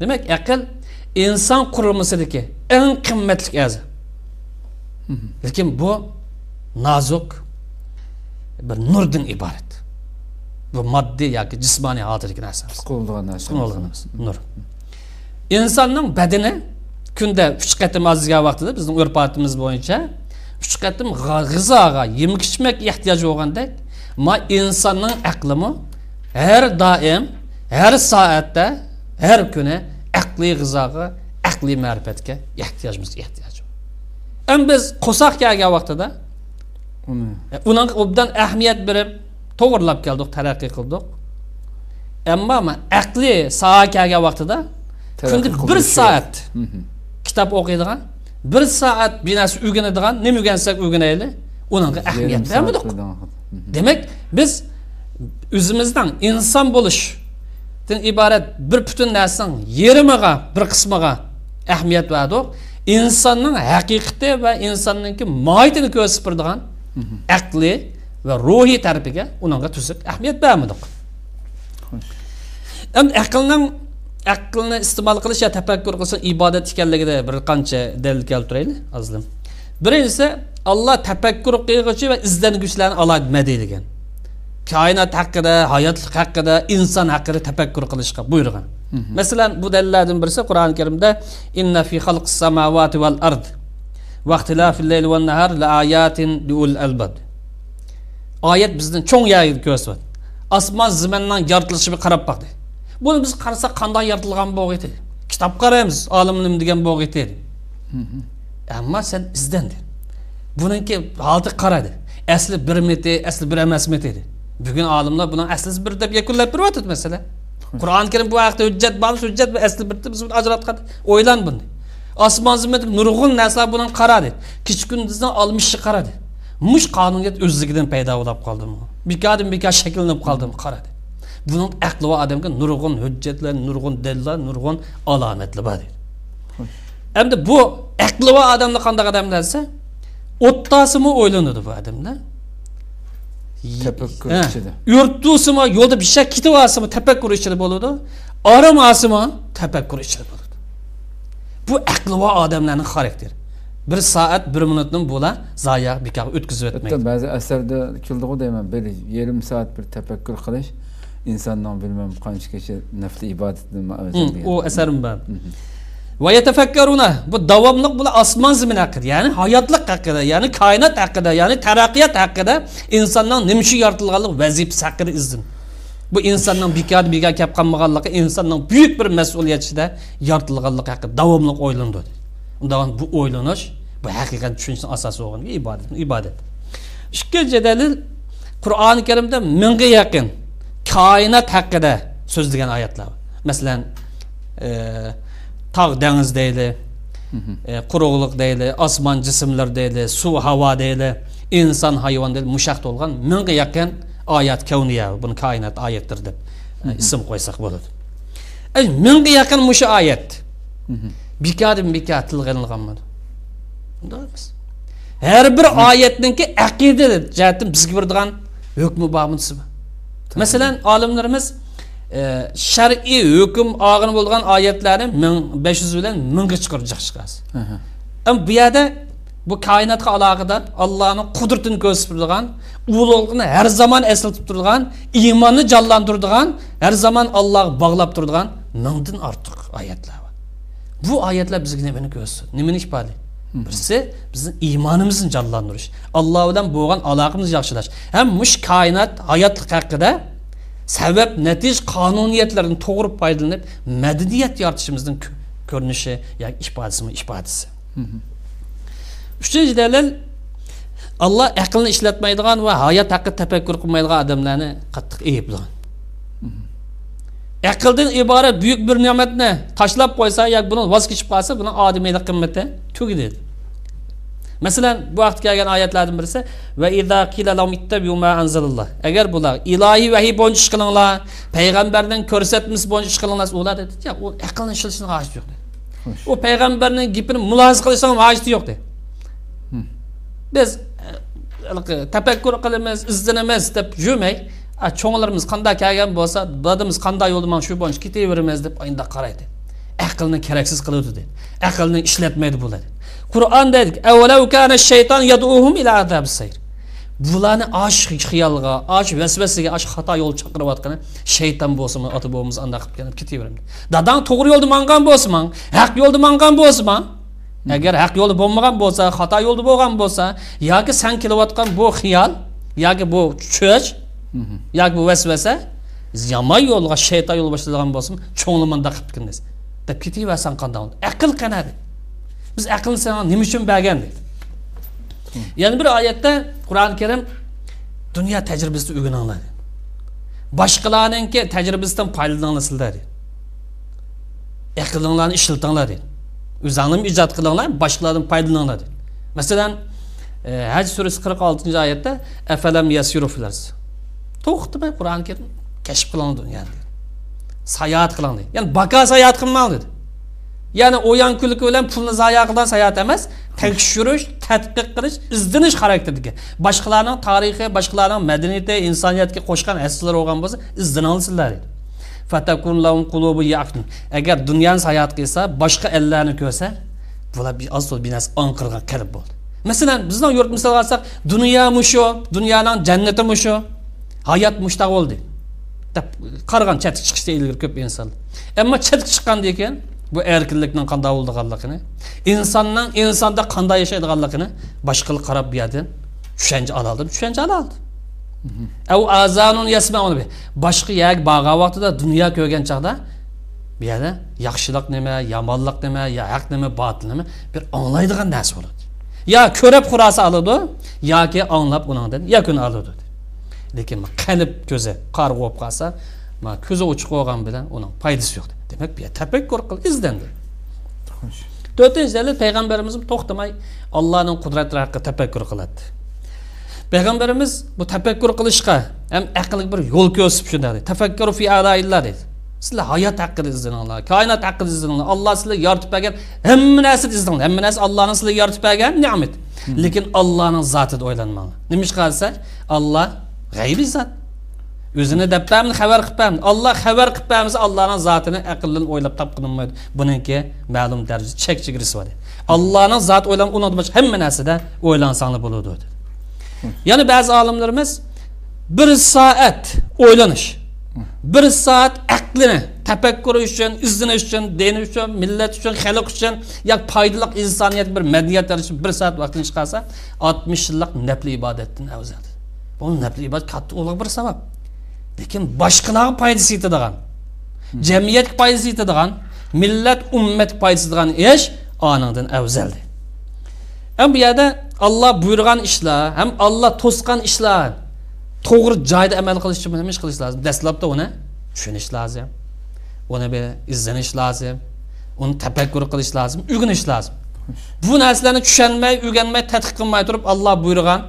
demak aql inson qurilmasidagi eng qimmatli a'zo lekin bu nozuk bir nurdan iborat bu moddiy yoki jismoniy hozirgi narsa emas. Qo'ldigan narsa. Qulolgan emas, nur insonning badani kunda uch qatim ozgan vaqtida bizning urf odatimiz bo'yicha uch qatim g'a- g'izoga yemak ichmak ehtiyoji bo'lgandek ma insonning aqlimi har doim har soatda har kuni aqliy g'izoga aqliy ma'rifatga ehtiyojimiz ehtiyoj endi biz qo'soq kelgan vaqtida Uni. Uning obdan ahamiyat berib to'g'irlab keldik taraqqiy qildik. Ammo aqliy soat kelgan vaqtida kunda bir soat kitob o'qiydigan bir soat bir narsa o'rganadigan nima o'rgansak o'rganaylik unga ahamiyat bermadik demak biz o'zimizdan inson bo'lishdan iborat bir butun narsaning yarimiga bir qismiga ahamiyat berdik. Insonning haqiqati va insonniki mohiyatini ko'rsatib turadigan aqliy va ruhiy tarafiga unga tuzuk ahamiyat bermadik endi aqlning aqlni iste'mol qilish yo tafakkur qilsa ibodat ekanligida bir qancha dalil keltiraylik azlim birinchisi alloh tafakkur qilg'uchi va izlanguvchilarni alohida deydigan koinot haqida hayotlik haqida inson haqida tafakkur qilishga buyurgan masalan bu dalillardan birisi qur'oni karimda inna fi xalqis samavati val ard vaqtilafil layli wan nahar la ayatin liul albab oyat bizning cho'ng yagini ko'rsatyapti osmon zaminning yoritishiga qarab boqdi buni biz qarasak qanday yoritilgan bo'lg'iti kitob qaraymiz olim nima degan bo'lg'iti ammo sen izlandi buniki holati qaradi asli bir meti asli bir emas meti edi bugun olimlar buni aslisi bir deb yakunlab beryapti masalan qur'oni karim bu haqda hujjat bormi hujjat asli bir deb biz buni ajratgan o'ylan buni. Osmon zimmada nurg'un narsalar buni qaradi kecha kunduzdan oltmishni qaradi mush qonuniyat o'zligidan paydo bo'lib qoldimi bekordan bekor shakllanib qoldimi qaradi buni aqli va odamga nurg'un hujjatlar nurg'un dalillar nurg'un alomatlar bor deydi endi bu aqli va odamni qanday odam desa o'ttasimi o'ylanadi bu odamda Ha, ichida. yurtusimi yo'lda bir shay ketib olsimi tafakkur ichida bo'ladi oramasimi tafakkur ichida bo'ladi bu aqli va odamlarning xarakteri bir soat bir minutni bo'la zoya bekor o'tkazib o'tmaydi ba'zi asarda keldiku deyman bir yarim soat bir tafakkur qilish insonning bilmam qanchagacha nafli ibodatni o eserim ben. Ve yetefekkeruna bu davamlık bu asman zemin hakkında yani hayatlık hakkında yani kainat hakkında yani terakkiyat hakkında insanların nimşi yaratılganlık vazifesi hakkında izin. Bu insanın bekar bekar kep kalmaganlığı insanın büyük bir mesuliyetçide yaratılganlık hakkında davamlık oylandı. Ondan bu oylanış bu hakikat düşüncesinin asası olan bir ibadet. ibadet. İkinci delil qur'oni karimda mingga yaqin koinot haqida so'zlagan oyatlar bor masalan e, tog' dengiz deyli e, quruqliq deyli osmon jismlar deyli suv havo deyli inson hayvon deyli mushaq to'lgan mingga yaqin oyat kavniya buni koinot oyatdir deb e, ism qo'ysak bo'ladi Ay, mingga yaqin mushu oyat bekatdan bekat tilga ilinganmidi unday emas. Har bir oyatninki aqida jihatdan bizga beradigan hukmi bor masalan olimlarimiz e, bo'lgan oyatlarni ming besh yuz bilan mingga chiqarib chiqishgan Aha. Ama bu yerda bu koinotga aloqador allohni qudratini ko'rsatib turadigan ulug'ligini har zamon eslatib turadigan iymonni jonlantiradigan har zamon allohga bog'lab turadigan mingdan ortiq oyatlar bor bu oyatlar bizga nimani ko'rsatadi nimani ifodalaydi birisi bizni iymonimizni jonlantirish alloh bilan bo'lgan aloqamizni yaxshilash ham mush koinot hayotlik haqida sabab natij qonuniyatlardan to'g'ri foydalanib madaniyat yaratishimizning ko- ko'rinishi yoki ifodasimi ifodasi uchinchi dalil alloh aqlni ishlatmaydigan va hayot haqida tafakkur qilmaydigan odamlarni qattiq ayblagan aqldan iborat buyuk bir ne'matni tashlab qo'ysa yoki buni voz kechib qolsa buni odamiylik qimmati tugidi masalan bu vaqtga kelgan oyatlardan birisi va agar bular ilohiy vahiy bo'yicha ish qilinglar payg'ambarning ko'rsatmasi bo'yicha ish qilinglar ular dedi "Ya, u aqlni ishlatishni hojati yo'q u payg'ambarning gapini mulohaza qilishni hojati yo'q dedi biz tafakkur qilamiz izlanamiz deb yurmay cho'nglarimiz qanday kelgan bo'lsa dadimiz qanday yo'lda mana shu bo'yicha ketaveramiz deb endi qaraydi aqlni keraksiz qiladi dedi. Aqlni ishlatmaydi bular qur'on deydi "Avalau kana shayton yad'uhum ila azabis sayr." bularni osh xiyolga osh vasvasaga osh xato yo'l chaqirayotgani shayton bo'lsin ota bobamiz anaqa qilib kelib ketaveradi dadang to'g'ri yo'lda mangan bo'lsin man haq yo'lda mangan bo'lsin man agar haq yo'lda bo'lmagan bo'lsa xato yo'lda bo'lgan bo'lsa yoki san kelayotgan bu xiyol yoki bu cho'ch yoki bu vasvasa yomon yo'lga shayton yo'l boshlagan bo'lsin cho'nglimanda qilib ketdingiz deb ketaversan qanday aql qanadi biz aqlni sana nima uchun bergan deydi yana bir oyatda qur'oni karim dunyo tajribasida o'rganinglar boshqalarninki tajribasidan foydalaninglar sizlar aqlinglarni ishlatinglar deydi o'zinglarni ijod qilinglar boshqalardan foydalaninglar deydi masalan e, haj surasi qirq oltinchi oyatda afalam yasiru fil arz. to'xtamay qur'oni karim kashf qiling dunyoni sayohat qiling deydi ya'ni baka sayohat qilmang dedi ya'ni o'yan kulki bilan pulni zayo qilgan sayohat emas tekshirish tadqiq qilish izdinish xarakterdagi boshqalarning tarixi boshqalarning madaniyati insoniyatga qo'shgan asslari bo'lgan bo'lsa izdinosizlar deydi agar dunyoni sayohat qilsa boshqa ellarni ko'rsa bular oz binasi onqirgan qalb bo'ldi masalan bizning yurt misol olsak dunyo mushu dunyoning jannati mushu hayot mushtaq bo'ldi deb qaragan chetga chiqishda ilgari ko'p insonlar ammo chetga chiqqandan keyin bu erkinlikning qanday bo'lganligini insonning insonda qanday yashaydiganligini boshqalar qarab bu yerdan tushuncha ololdi tushuncha ololdi Av azanun yasmaun. Boshqa yak bag'a vaqtida dunyo ko'rgan chaqda bu yerda yaxshilik nima, yomonlik nima, haq nima, botil nima bir anglaydigan narsa bo'ladi. yo ko'rib xurasa oladi yoki anglab uningdan yakun oladi lekin qalb ko'zi qarg'a bo'lib qolsa ma ko'zi ochiq bo'lgan bilan uning foydasi yo'q demak bu tafakkur qil izlandi to'rtinchi dalil payg'ambarimiz to'xtamay allohning qudrati haqida tafakkur qiladi payg'ambarimiz bu tafakkur qilishga ham aqlga bir yo'l ko'rsatib shunday deydi tafakkuru fi alaillah deydi sizlar hayot haqida izlaninglar koinot haqida izlaninglar alloh sizlarga yoritib bergan hamma narsani izlanglar hamma narsa allohning sizlarga yoritib bergan ne'mat lekin allohning zotida o'ylanmanglar nima ish qilsa alloh g'aybiy zot o'zini deb bermidi xabar qilib bermidi alloh xabar qilib bermasa allohning zotini aqldan o'ylab topqilinmaydi buniki ma'lum darajada chek chegarasi bor allohning zoti undan boshqa hamma narsada o'ylansanglar bo'ladi yana ba'zi olimlarimiz bir soat o'ylanish bir soat aqlini tafakkuri uchun izlanish uchun din uchun millat uchun xalq uchun yoki foydali insoniyat bir madaniyat uchun bir soat vaqtini chiqarsa oltmish yillik nafli ibodatdan afzal bu nafli ibodat katta ulug' bir sabab lekin boshqalarga foydasi yetadigan jamiyatga foydasi yetadigan millat ummatga foydasi yetadigan ish oningdan afzal ham bu yerda olloh buyurgan ishlar ham olloh to'sgan ishlar to'g'ri joyda amal qilish uchun nima ish qilish lozim dastlabda uni tushunish lozim uni bir izlanish lozim uni tafakkur qilish lozim o'rganish lozim bu narsalarni tushunmay o'rganmay tadqiq qilmay turib alloh buyurgan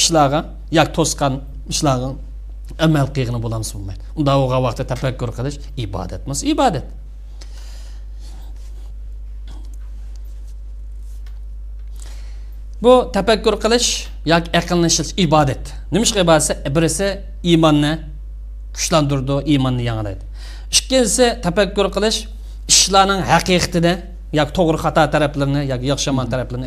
ishlarga yoki to'sqan ishlarga amal qilgani bo'lamiz bo'lmaydi unda u vaqtda tafakkur qilish ibodat emas ibodat bu tafakkur qilish yoki aqlni ishlatish ibodat nima ishga ibodat birisi iymonni kuchlantirdi iymonni yangilaydi ikkinchisi tafakkur qilish ishlarning haqiqatini yoki to'g'ri xato taraflarini yoki yaxshi yomon taraflarini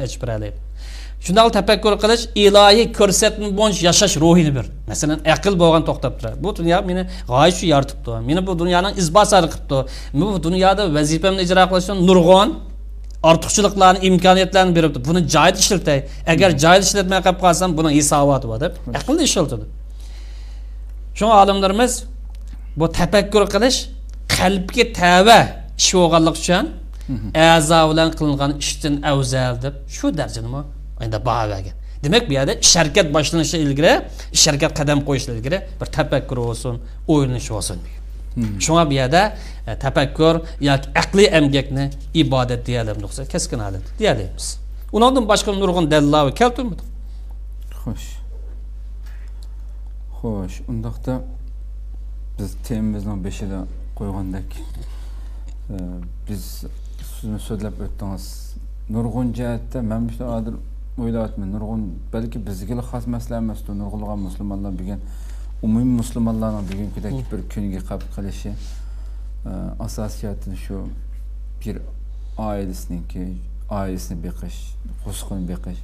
shundoq tafakkur qilish ilohiy ko'rsatma bo'yicha yashash ruhini bir. Masalan aql bo'lgan to'xtab turadi bu dunyo meni g'oyat shu yoritibdi meni bu dunyoning izbosari qilibdi bu dunyoda vazifamni ijro qilish uchun nurg'on ortiqchiliklarni imkoniyatlarni beribdi buni joyida ishlatay agar joyida ishlatmay qolib qolsam buni hisoboti bor deb aqlni ishlatadi shunga olimlarimiz bu tafakkur qilish qalbga tava ish bo'lganlik uchun a'zo bilan qilingan ishdan afzal deb shu darajani endi baho bergan demak bu yerda ish harakat boshlanishi ilgari ish harakat qadam qo'yishdan ilgari bir tafakkur bo'lsin o'ylanish bo'lsin shunga bu yerda e, tafakkur yoki aqliy emgakni ibodat deyalib nuqsa keskin holat deyalaymiz undan boshqa nurg'un dalillar keltirmadik xo'sh xo'sh undaqda biz temamizning beshida qo'ygandek e, biz sizni so'zlab o'tdingiz nurg'un jihatda man shu hozir o'ylayapman. Nurg'un balki bizga xos masala emasdi nurg'ulg'an musulmonlar bilgan umumiy musulmonlarning bugungidek bir kunga qabul qilishi asosiyati asosiyatini shu bir oilasiniki oilasini beqish qo'shiqni beqish.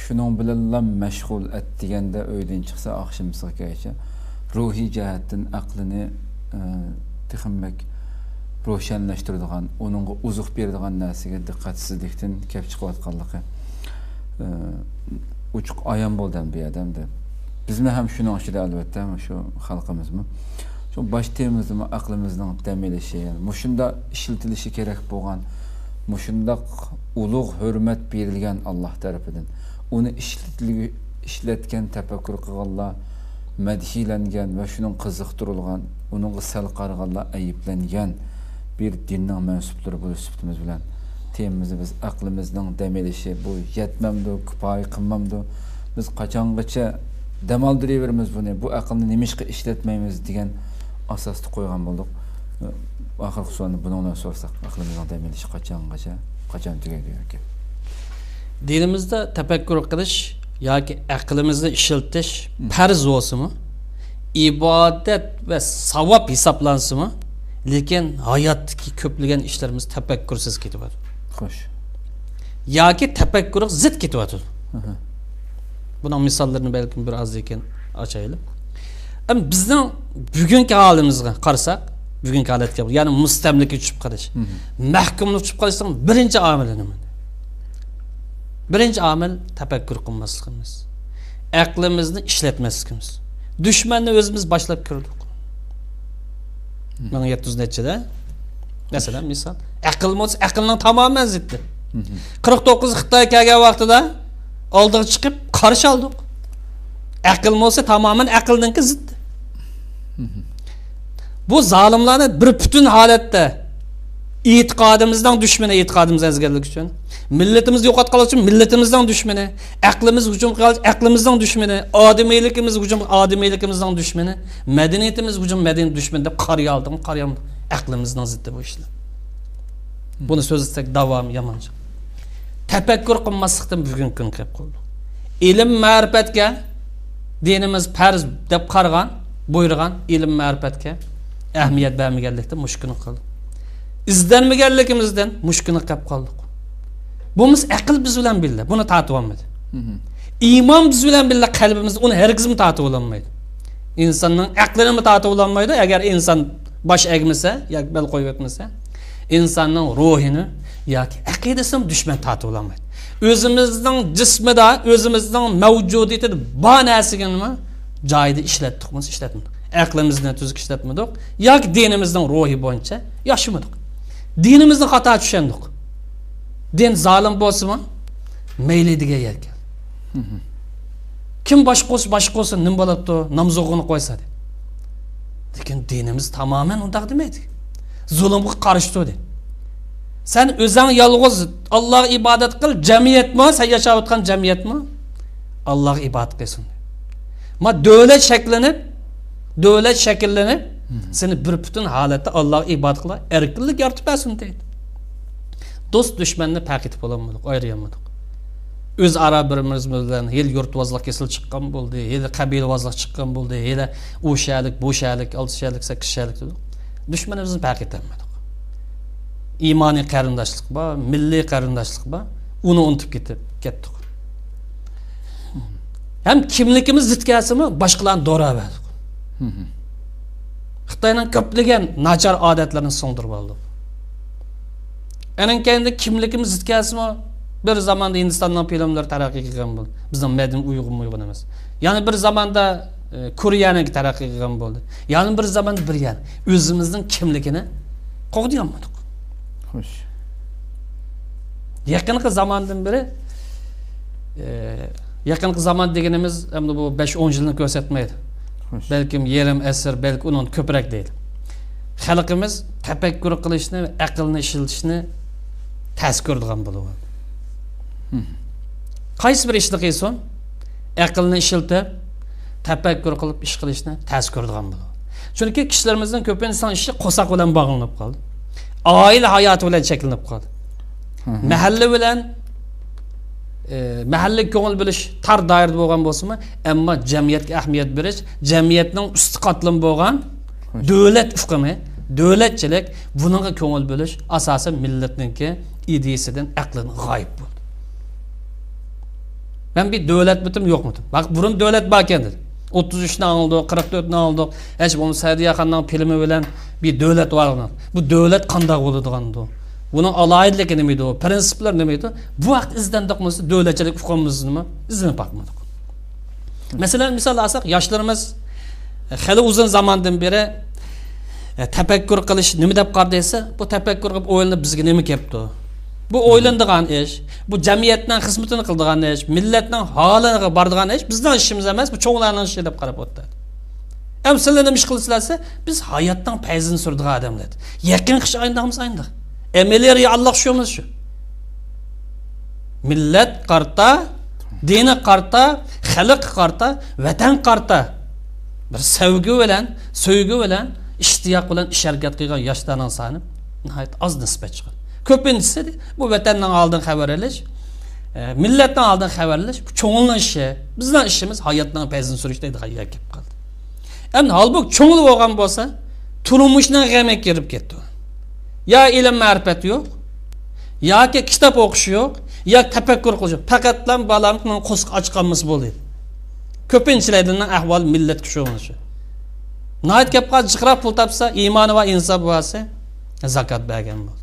Shuning bilan mashg'ul et deganda uydan chiqsa oqshomgacha ruhiy jihatdan aqlini e, tixinmak ro'shanlashtiradigan uningga uzuq beradigan narsaga diqqatsizlikdan kelib chiqayotganligi. E, oyam ayon bo'ldi bu odamda bizni ham shuni ichida albatta shu xalqimizmi? Shu bosh temamizni aqlimizning dam ilishi mushunda ishlatilishi kerak bo'lgan mushundoq ulug' hurmat berilgan alloh tarafidan. Uni ishlatgan tafakkur qilganlar madhiylangan va shuning qiziqtirilgan uningga sal qaraganlar ayiblangan bir dinning mansublari bo'lish sifatimiz bilan. Temamizni biz aqlimizning dam ilishi bu yetmamdi kifoya qilmamdi biz qachongacha dam oldiraveramiz buni bu aqlni nima ishga ishlatmaymiz degan asosda qo'ygan bo'ldik oxirgi savolni buni so'rasak aqlimizning dam ilishi qachongacha qachon tugaydi yoki dinimizda tafakkur qilish yoki aqlimizni ishlatish farz bo'lsinmi ibodat va savob hisoblansinmi lekin hayotdagi ko'plagan ishlarimiz tafakkursiz ketyapti xo'sh yoki tafakkur zid ketyapti. Buning misollarini balkim bir oz ekan ochaylik bizning bugungi holimizga qarasak bugungi holatga ya'ni mustamlika tushib qolish. Mahkumlik tushib qolishning birinchi omili nima birinchi omil tafakkur qilmasligimiz. Aqlimizni ishlatmasligimiz. Dushmanni o'zimiz boshlab kirdik. Ming yetti yuz nechida masalan misol aql bo'lsa aqlning tamoman ziddi qirq to'qqiz xitoy kelgan vaqtida oldiga chiqib qarshi oldik aql bo'lsa tamoman aqlniki ziddi bu zolimlarni bir butun holatda e'tiqodimizdan dushmani e'tiqodimiz ezganlik uchun millatimizni yo'qotganlik uchun millatimizdan dushmani aqlimiz hujum qilish aqlimizdan dushmani odamiyligimiz hujum odamiyligimizdan dushmani madaniyatimiz hujum madaniyat dushmani deb qarya oldim aqlimizdan ziddi bu ishlar buni so'zlasak davom yomon tafakkur qilmaslikdan bugungi kun kelib qoldi ilm ma'rifatga dinimiz farz deb qaragan buyurgan ilm ma'rifatga ahamiyat bermaganlikda mushkuni qildi izlanmaganligimizdan mushkuni qilib qoldik bumuz aql biz bilan birga buni tatib olmaydi. İymon biz bilan birga qalbimiz uni hargizmi tatib ololmaydi insonning aqlini tatib ololmaydi agar inson bosh egmasa yoki bel qo'yib o'tmasa insonning ruhini yoki aqidasini dushman tatib ololmaydi o'zimizning jismida o'zimizning mavjudiyatida bor narsaga nima? Joyida ishlatdikmi ishlatmadik. Aqlimizni tuzuk ishlatmadik yoki dinimizning ruhi bo'yicha yoshmadik. Dinimizni xato tushundik din zolim bo'lsinmi mayli degan yerga. Kim boshqa bo'lsa boshqa bo'lsin nima bo'ladi namoz o'qig'ini qo'ysa dedi lekin dinimiz tamoman undoq demaydi zulmga qarshi dedi sen o'zing yolg'iz allohga ibodat qil jamiyatmi sen yashayotgan jamiyatmi allohga ibodat qilsin ma davlat shakllanib davlat shakllanib seni bir butun holatda allohga ibodat qilib erkinlik yaratib bersin deydi do'st dushmanni paqitib bo'lolmadik ayryolmadik o'zaro birimiz bilan yil yurtvozlik kesil chiqqan bo'ldi yil qabilavozlik chiqqan bo'ldi yil u shalik bu shalik olti shalik sakkiz shalik dedik dushmanimizni farq etolmadik iymoniy qarindoshlik bor milliy qarindoshlik bor uni unutib ketib ketdik ham kimligimiz zid kelsimi boshqalarni do'raverdik xitoyning ko'plagan nachar odatlarini singdirib oldik keyinda kimligimiz zid kelsimi bir zamonda hindistondan filmlar taraqqiy qilgan bo'ldi. Bizni madin uyg'un uyg'un emas. Yana bir zamonda e, koreyaniki taraqqiy qilgan bo'ldi. Yana bir zamonda bir yana o'zimizning kimligini qo'g'diyolmadik xo'sh. Yaqinqi zamondan beri e, yaqinqi zaman deganimiz endi bu besh o'n yilni ko'rsatmaydi. Balkim yarim asr balki undan ko'proq deydi. Xalqimiz tafakkur qilishni aqlni ishlatishni tas ko'radigan bo'lib qaysi bir ishni qilsin aqlni ishlatib tafakkur qilib ish qilishni tas ko'radigan bo'ladi. Chunki kishilarimizning ko'p inson ishi qo'saq bilan bog'lanib qoldi. Oila hayoti bilan cheklanib qoldi. Mahalla bilan e, mahalliy ko'ngil bilish tar doirada bo'lgan bo'lsinmi ammo jamiyatga ahamiyat berish jamiyatning usti qatlam bo'lgan davlat ufqimi davlatchilik bunaqa ko'ngil bo'lish asosan millatniki ideyasidan aqlidan g'oyib bo'ldi ben bir devlet bitim yok mutum? Bak burun devlet bakendir. 33'ni aldık, 44'ni aldık. Hiç bunu Sadiye Han'dan filmi bilen bir devlet var onun. Bu devlet kanda oludığandı o. Bunun alayidlik nemeydi o, prensipler nemeydi o. Bu vakt izlendik mi, devletçilik hukumumuzun mu? İzlenip bakmadık. Mesela misal alsak, yaşlarımız e, hali uzun zamandan beri e, tefekkür kılış nima deb qardaysa bu tefekkür qilib o'ylanib bizga nima kelibdi bu o'ylanadigan ish bu jamiyatning xizmatini qiladigan ish millatning holiga boradigan ish bizning ishimiz emas bu cho'nglarning ishi deb qarab o'tdi ham sizlar nima ish qilasizlar biz hayotning payzini suradigan odamlar yaqin qish ayndamiz ayndaq emeler alloh shuyimiz shu millat qarta dini qarta xalq qarta vatan qarta bir sevgi bilan so'ygi bilan ishtiyoq bilan ish harakat qilgan yoshlarning soni nihoyat oz nisbat chiqadi ko'pinchisi bu vatandan oldin xabar olish e, millatdan oldin xabar olish cho'ngilni ishi bizning ishimiz hayotning payzini surish yerga kelib qoldi endi holbuki cho'ngli bo'lgan bo'lsa turmushning g'amiga kirib ketdi yo ilm ma'rifat yo'q yoki kitob o'qish yo'q yo tafakkur qilish yo'q faqatlam bolamni qo'shiq ochganmiz bo'ldi ko'pinchilarning ahvoli millat kuchug'inishi nayt kelib qoldi jiqrab pul topsa iymoni va insof bo'lsa zakot bergan bo'ldi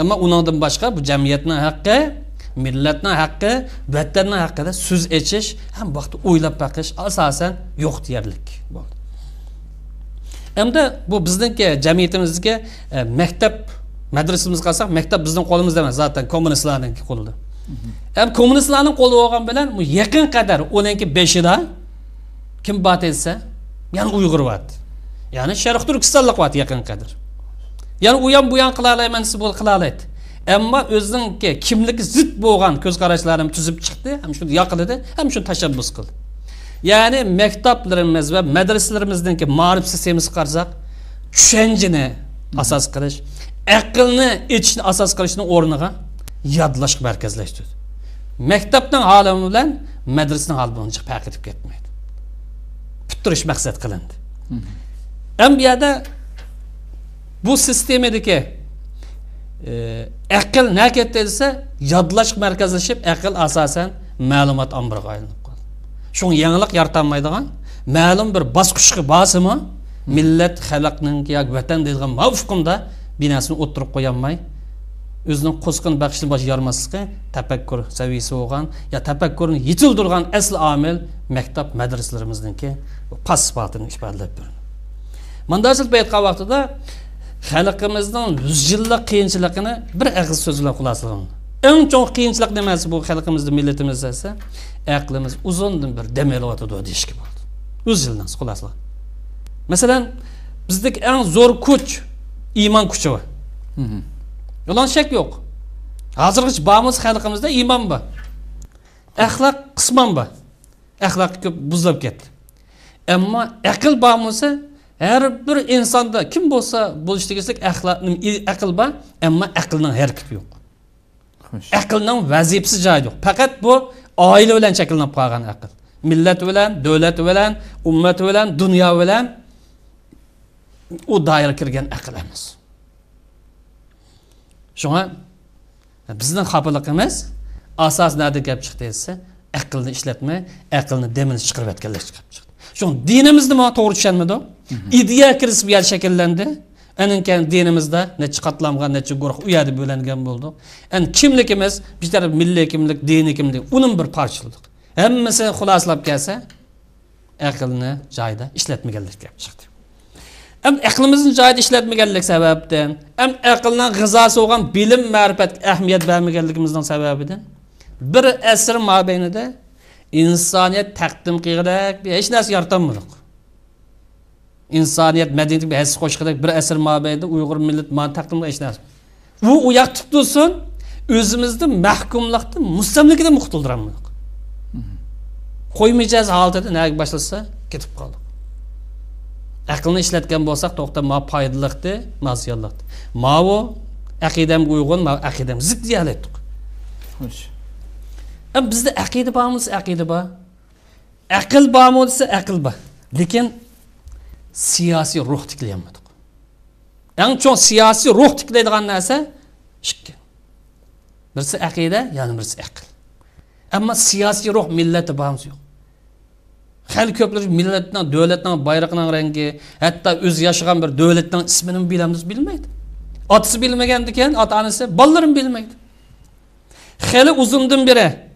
ammo undan boshqa bu jamiyatning haqqi millatning haqqi vatanning haqida so'z echish ham bu vaqtda o'ylab baqish asosan yo'q deyarlik bo'ldi. Endi bu bizniki jamiyatimizdagi e, maktab madrasamizga qarasak maktab bizning qo'limizda emas zaten kommunistlarning qo'lida. Ham kommunistlarning qo'li bo'lgan bilan bu yaqin qadar o'ninki beshida kim bat etsa yana uyg'ur vat ya'ni sharq turkistonlik vat yaqin qadar ya'ni u ham bu ham qila olayman desa bo'l qila oladi ammo o'ziniki kimligi zid bo'lgan ko'z qarashlarini tuzib chiqdi ham shuni yoqiladi ham shuni tashabbus qildi ya'ni maktablarimiz va madrasalarimizniki ma'rif sistemasiga qarasak tushunchani asos qilish aqlni etishni asos qilishni o'rniga yodlashga markazlashtirdi maktabning holimi bilan madrasaning holi bilan farq etib ketmaydi bitirish maqsad qilindi ham bu yerda bu sistemadagi e, aql nima ketdi desa yodlash markazlashib aql asosan ma'lumot ombiriga aylanib qoldi. Shunga yangilik yaratolmaydigan ma'lum bir bosqichga borsimi millat xalqning yoki vatan deydigan mavqimda binasini o'ttirib qo'yolmay o'zining qo'sqin baxshini boshiga yormasligi tafakkur saviyasi bo'lgan yo tafakkurni yetildirgan asl omil maktab madrasalarimizniki past sifatini ifodalab berdi mandashil aytgan vaqtida xalqimizning yuz yillik qiyinchiligini bir og'iz so'z bilan xulosa qilgan eng cho'ng qiyinchilik nimasi bu xalqimizda millatimizda esa aqlimiz uzundan bir dam olyotidi deyishga bo'ldi. O'z yildan xulosa masalan bizdagi eng zo'r kuch iymon kuchi yalan shak yo'q. Hozirgacha bormiz xalqimizda iymon bor. Axloq qisman bor. Axloq ko'p buzilib ketdi. Ammo aql bor bo'lsa har bir insonda kim bo'lsa bo'lishi desak aql bor ammo aqlning harakati yo'q. Aqlning vazifasi joyi yo'q. Faqat bu oila bilan shakllanib qolgan aql. Millat bilan davlat bilan ummat bilan dunyo bilan u doira kirgan aql emas. Shunga bizning xafaligimiz asos nada gap chiqdi desa aqlni ishlatmay aqlni demini chiqarib yotganlar chiqib chiqdi shu dinimizni man to'g'ri tushunmadi ideya kirib yal shakllandi keyin dinimizda necha qatlamgan necha guruh u yerda bo'lingan bo'ldi an kimligimiz bir taraf milliy kimlik diniy kimlik uning bir parchaladik hammasi xulosalab kelsa aqlni joyida ishlatmaganlik gap chiqdi ham aqlimizni joyida ishlatmaganlik sababdan ham aqldan g'izosi bo'lgan bilim ma'rifatga ahamiyat bermaganligimizning sababidan bir asr mobaynida insoniyat taqdim qilgandek bir hech narsa yaratolmadik insoniyat madaniyatiga bir his qo'shgandek bir asr mobaynida uyg'ur millat mana taqdim hech narsa bu u yoq tutib tursin o'zimizni mahkumlikdan mustamlikadan qutuldirolmadik qo'ymayacağız holatida naga boshlasa ketib qoldik aqlni ishlatgan bo'lsak to'xta ma foydaliqdi ma ziyonliqdi mau aqidamga uyg'un ma aqidam zid deyoldik Xo'sh. Am bizda aqida bormi desa aqida bor aql bormi desa aql bor lekin siyosiy ruh tiklayolmadik eng cho'ng siyosiy ruh tiklaydigan narsa ikki birisi aqida yana birisi aql ammo siyosiy ruh millati bormi yo'q hali ko'plar millatning davlatning bayrog'ining rangi hatto o'zi yashagan bir davlatning ismini bilamiz bilmaydi otasi bilmagandan keyin ota onasi bolalarim bilmaydi hali uzundan beri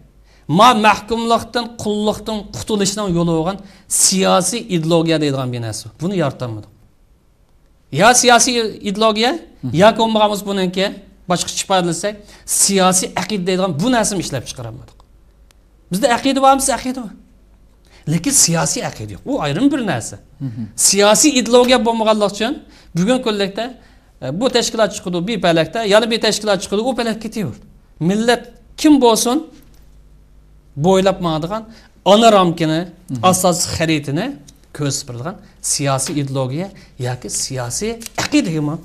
ma mahkumlikdan qulluqdan qutulishning yo'li bo'lgan siyosiy ideologiya deydigan bir narsa. Buni yaratolmadik yo siyosiy ideologiya yoki bo'lmag'anmiz buniki boshqacha ifodalasak siyosiy aqida deydigan bu narsani ishlab chiqarolmadik bizda aqida bormi? Aqida bor. Lekin siyosiy aqida yo'q. U ayrim bir narsa. Siyosiy ideologiya bo'lmaganlik uchun bugungi kunlikda e, bu tashkilot chiqdi bir palakda yana bir tashkilot chiqdi u palak ketaverdi. Millat kim bo'lsin bo'ylab boradigan ona ramkini asosiy xaritini ko'rsatadigan siyosiy ideologiya yoki siyosiy aqidaga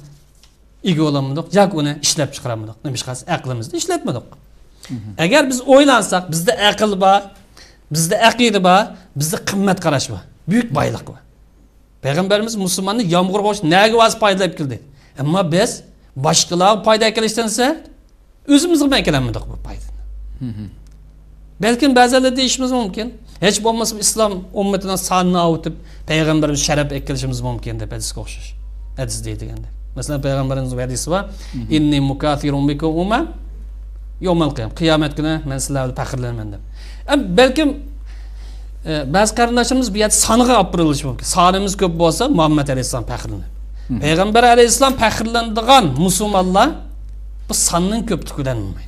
ega bo'lolmadik yoki uni ishlab chiqarolmadik nima qilasiz aqlimizni ishlatmadik agar biz o'ylansak bizda aql bor bizda aqida bor bizda qimmat qarash bor buyuk boylik bor payg'ambarimiz musulmonni yomg'ir qo'sh naga o'zi foydalab keldi ammo biz boshqalar foyda kelishdansa o'zimizga man kelolmadik bu foydani balkim ba'zanlar deyishimiz mumkin hech bo'lmasa islom ummatidan sonni ovutib payg'ambarimiz sharaf kelishimiz mumkin deb hadisga o'xshash hadis deydiganda masalan payg'ambarimiz hadisi bor inni mukathirun bikum umam yawmal qiyam qiyomat kuni men sizlar bilan faxrlanaman deb balkim e, ba'zi qarindoshlarimiz bu yerda soniga olib burilishi mumkin sonimiz ko'p bo'lsa muhammad alayhissalom faxrlanadi payg'ambar alayhissalom faxrlanadigan musulmonlar bu sonning ko'pligidan bo'lmaydi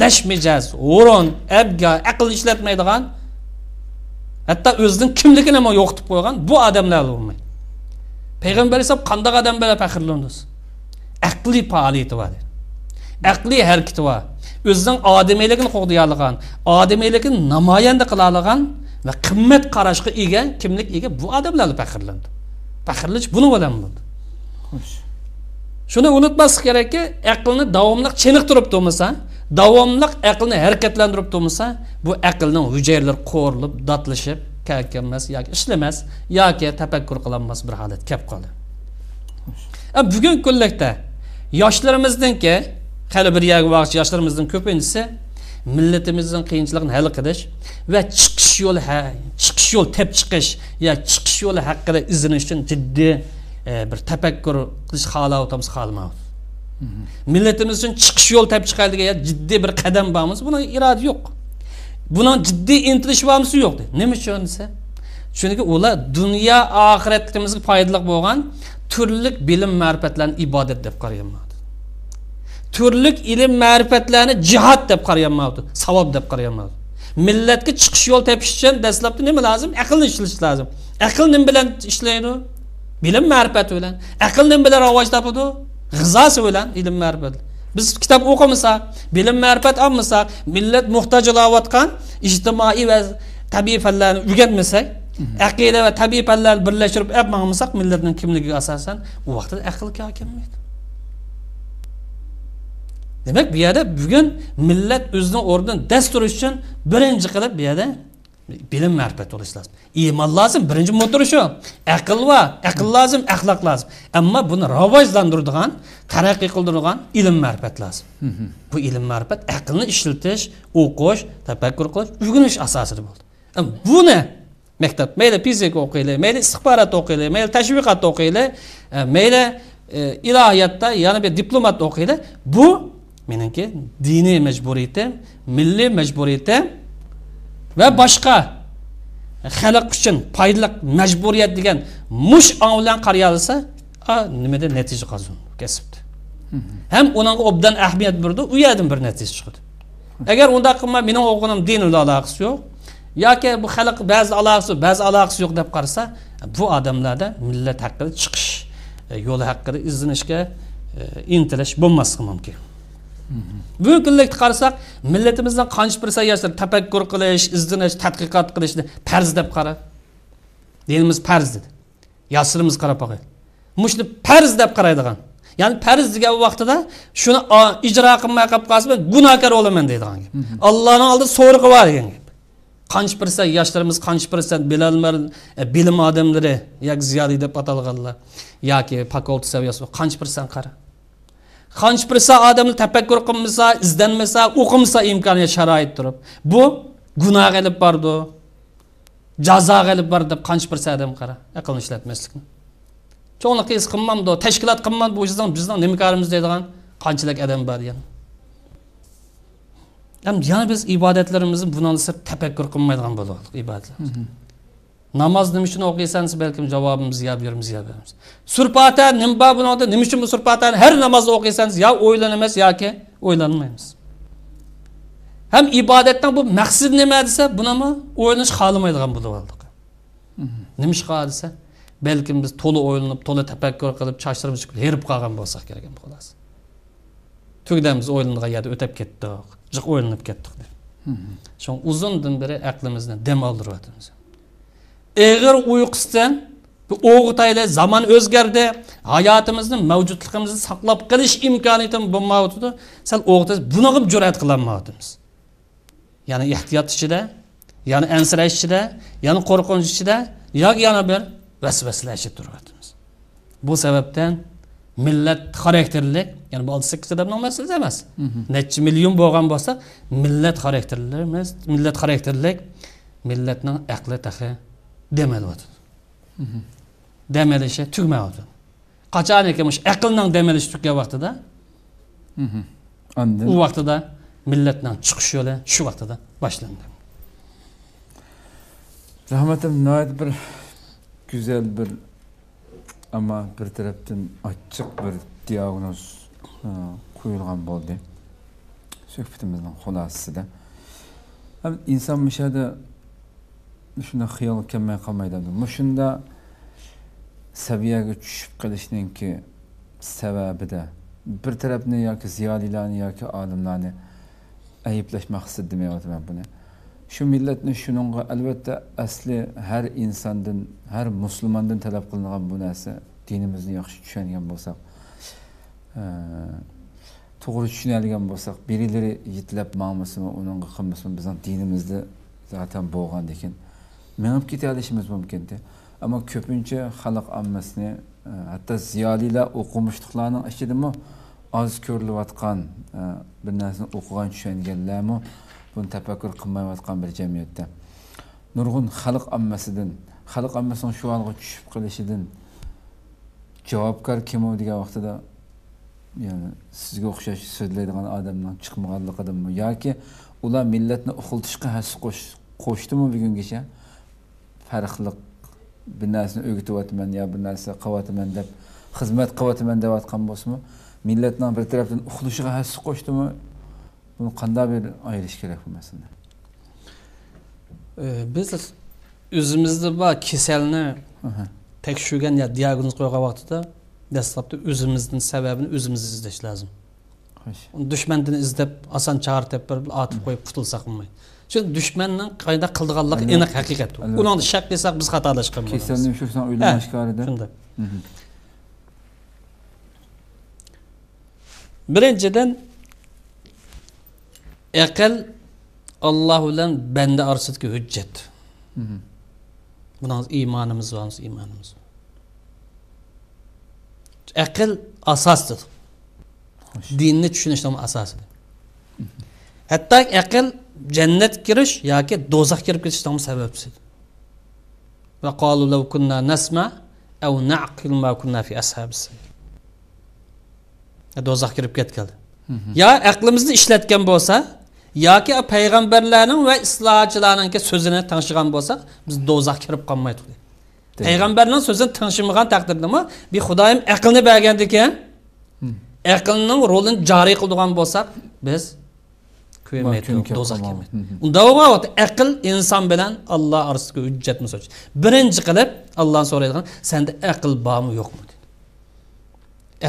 lash mijoz o'rin abga aql ishlatmaydigan hatto o'zining kimligini ham yo'qotib qo'ygan bu odamlar bo'lmaydi payg'ambar alayhissalom qandoq odam bilan faxrlandingiz aqliy faoliyati bor aqliy harakati bor o'zining odamiyligini qo'g'day olgan odamiyligini namoyanda qila olgan va qimmat qarashga ega kimlik ega bu odamlarni faxrlandi faxrlanish buni bilan bo'ldi. Shuni unutmaslik kerakki aqlni davomli chiniqtirib turmasa davomli aqlni harakatlantirib turmasa bu aqlning hujayralari qo'rilib dodlashib emas yoki ishlamas yoki tafakkur qilolmas bir holat kelib qoldi. A, bugungi kunlikda yoshlarimizniki hali bir yerga borchi yoshlarimizni ko'pinchisi millatimizning qiyinchiligini hal qilish va chiqish yo'li chiqish yo'l tep chiqish yo chiqish yo'li haqida izlanish uchun jiddiy e, bir tafakkur qilish xohlayotamiz xohlamaymiz millatimiz uchun chiqish yo'l tep chiqadigan jiddiy bir qadam bormiz buni iroda yo'q buni jiddiy intilish bormiz yo'q nima uchun desa chunki ular dunyo oxiratimizga foydali bo'lgan turli bilim ma'rifatlarni ibodat deb qaragan turlik ilm ma'rifatlarni jihod deb qarayanmadi savob deb qarayanmadi millatga chiqish yo'l tepish uchun dastlabda nima lozim aqlni ishlatish lozim aql nima bilan ishlaydi bilim ma'rifati bilan aql nima bilan rivoj topadi g'izosi bilan ilm ma'rifat biz kitob o'qimasak bilim ma'rifat olmasak millat muhtoj bo'layotgan ijtimoiy va tabiiy fanlarni o'rganmasak aqida va tabiiy fanlarni birlashtirib olmasak millatning kimligiga asosan u vaqtda aql kelmaydi demak bu yerda bugun millat o'zini o'rnidan dast turish uchun birinchi qilib bu yerda bilim ma'rifat bo'lish lozim iymon lozim birinchi motori shu aql va aql lozim axloq lozim ammo buni rivojlantiradigan taraqqiy qildiradigan ilm ma'rifat lozim bu ilm ma'rifat aqlni ishlatish o'qish tafakkur qilish o'rganish asosida bo'ldi buni maktab mayli fizika o'qiylik mayli istixborot o'qiylik mayli tashviqot o'qiylik e, mayli e, ilohiyatda yana bir diplomat o'qiylik. Bu meniki diniy majburiyatim milliy majburiyatim va boshqa xalq uchun foydali majburiyat degan mush ong bilan qarayolsa nimada natija qozon kasbda ham uning obdan ahamiyat berdi u yerdan bir natija chiqadi agar unday qilma mening o'qinim din bilan aloqasi yo'q yoki bu xalq ba'zi aloqasi ba'zi aloqasi yo'q deb qarasa bu odamlarda millat haqida chiqish e, yo'li haqida izlanishga e, intilish bo'lmasligi mumkin bugungi kunlikda qarasak millatimizdan qancha bir yoshlar tafakkur qilish izlanish tadqiqot qilishni farz deb qara. Dinimiz farz dedi. Yoshlarimiz qarab boqaylik mushuni farz deb qaraydigan. Ya'ni farz degan vaqtida shuni ijro qilmay qolib qolsa men gunohkor bo'laman deydigan gap. Allohni oldida so'rg'i bor degan gap. Qancha persent yoshlarimiz qancha persent bilimlar e, bilim odamlari yoki ziyoli deb atalganlar. Yoki fakultet saviyasi qancha persent qara qancha birsa odamni tafakkur qilmasa izlanmasa o'qimasa imkoniyat sharoit turib bu gunoh ilib bordi jazo ilib bor deb qancha birsa odam qara aqlni ishlatmaslikni cho'nliq his qilmamdi tashkilot qilmadi bu bizning bizning nimakorimiz deydigan qanchalik odam bor yana yana biz ibodatlarimizni bundan sir tafakkur qilmaydigan bo'ldik ibodatlarimiz namoz nima uchun o'qiysan balkim javobimizni yo beramiz yo beramiz surpata nima bor bunoqda nima uchun bu surpatani har namozda o'qiysangiz yo o'ylanamas yoki o'ylanmaymiz? Ham ibodatdan bu maqsad nima desa bunimi o'ylanish xohlamaydigan bo'lib oldik. Nima ish desa balkim biz to'la o'ylanib to'la tafakkur qilib chochlarimiz herib qolgan bo'lsak kerak xolos. Tugdan biz o'ylangan yerda o'tab ketdik jiq o'ylanib ketdik deb. Shu uzundan beri aqlimizni dam oldiryapmiz ig'ir uyqusidan bu o'g'itayli zamon o'zgardi hayotimizni mavjudligimizni saqlab qolish imkoniyati bo'lmayotdi sal o'g'itasiz buni qilib jur'at qilolmayapmiz ya'ni ehtiyot ichida yana ansirash ichida yana qo'rqinch ichida yoki yana bir vasvasalar ichida turyapmiz bu sababdan millat xarakterlik ya'ni bu olti sakkiz odamning masalasi emas necha million bo'lgan bo'lsa millat xarakterlimiz millat xarakterlik millatning aqli tahi demalyapti demalishi tugmayapti qachoniki shu aqlning demalishi tugagan vaqtida andin u vaqtida millatning chiqish yo'li shu vaqtida boshlandi rahmatim nihoyat bir go'zal bir ammo bir tarafdan ochiq bir diagnoz e, qo'yilgan bo'ldi suhbatimizning xulosasida ham inson mushada shunday xiyol kelmay qolmaydi mushunda saviyaga tushib qolishninki sababida bir tarafni yoki ziyolilarni yoki olimlarni ayblash maqsad demayapman buni. Shu millatni shuningga albatta asli har insondan har musulmondan talab qilingan bu narsa dinimizni yaxshi tushungan bo'lsak e, to'g'ri tushunadigan bo'lsak birilari yetlab mangmasimi unga qilmasmi bizning dinimizda zaten bo'lgan ekan. Mengib ketayolishimiz olishimiz mumkin ammo ko'pincha xalq ommasini e, hatto ziyolilar o'qimishliqlarni ichidami oz ko'rilayotgan e, bir narsani o'qigan tushunganlarmi buni tafakkur qilmayotgan bir jamiyatda nurg'un xalq ommasidan xalq ommasini shu holga tushib qolishidan javobgar kim degan vaqtida ya'ni sizga o'xshash so'zlaydigan odamdan chiqmaganligidanmi yoki ular millatni uxiltishga hassa qo'shdimi bugungacha farqli bir narsani o'rgatyapman yo bir narsa qilyapman deb xizmat qilyapman deyotgan bo'lsinmi millatning bir tarafdan uxlashiga hassi qo'shdimi buni qanday bir ayirish kerak bu masalada Ee, biz o'zimizda bor kasalni Aha. tekshirgan yo diagnoz qo'ygan vaqtida dastlabda o'zimizni sababini o'zimiz izlash lozim xo'sh dushmandan izlab oson chora tepib berib otib qo'yib qutulsak bo'lmaydi chunki dushmanning qayda qildiganligi Albatta. aniq haqiqat Albatta. uni shak qilsak biz xatolashgan bo'lamiz kasalni shu o'ylamashkarida shunday birinchidan aql alloh bilan banda orasidagi hujjat buning iymonimiz bormiz iymonimiz bor. aql asosdir Xo'sh. dinni tushunishning asosi hatto aql jannat kirish yoki do'zax kirib fi ashabis do'zax kirib ketgan yo aqlimizni ishlatgan bo'lsa yoki payg'ambarlarning va islohchilarning so'zini tangshigan bo'lsak biz do'zax kirib qolmaydik payg'ambarning so'zini tangshimagan taqdirdami bir xudoyim aqlni bergan ekan aqlning rolini joriy qiladigan bo'lsak biz kelmaydi Mhm. unda vaqt aql inson bilan alloh orasidagi hujjatni so'rash birinchi qilib allohni so'raydigan senda aql bormi yo'qmi deydi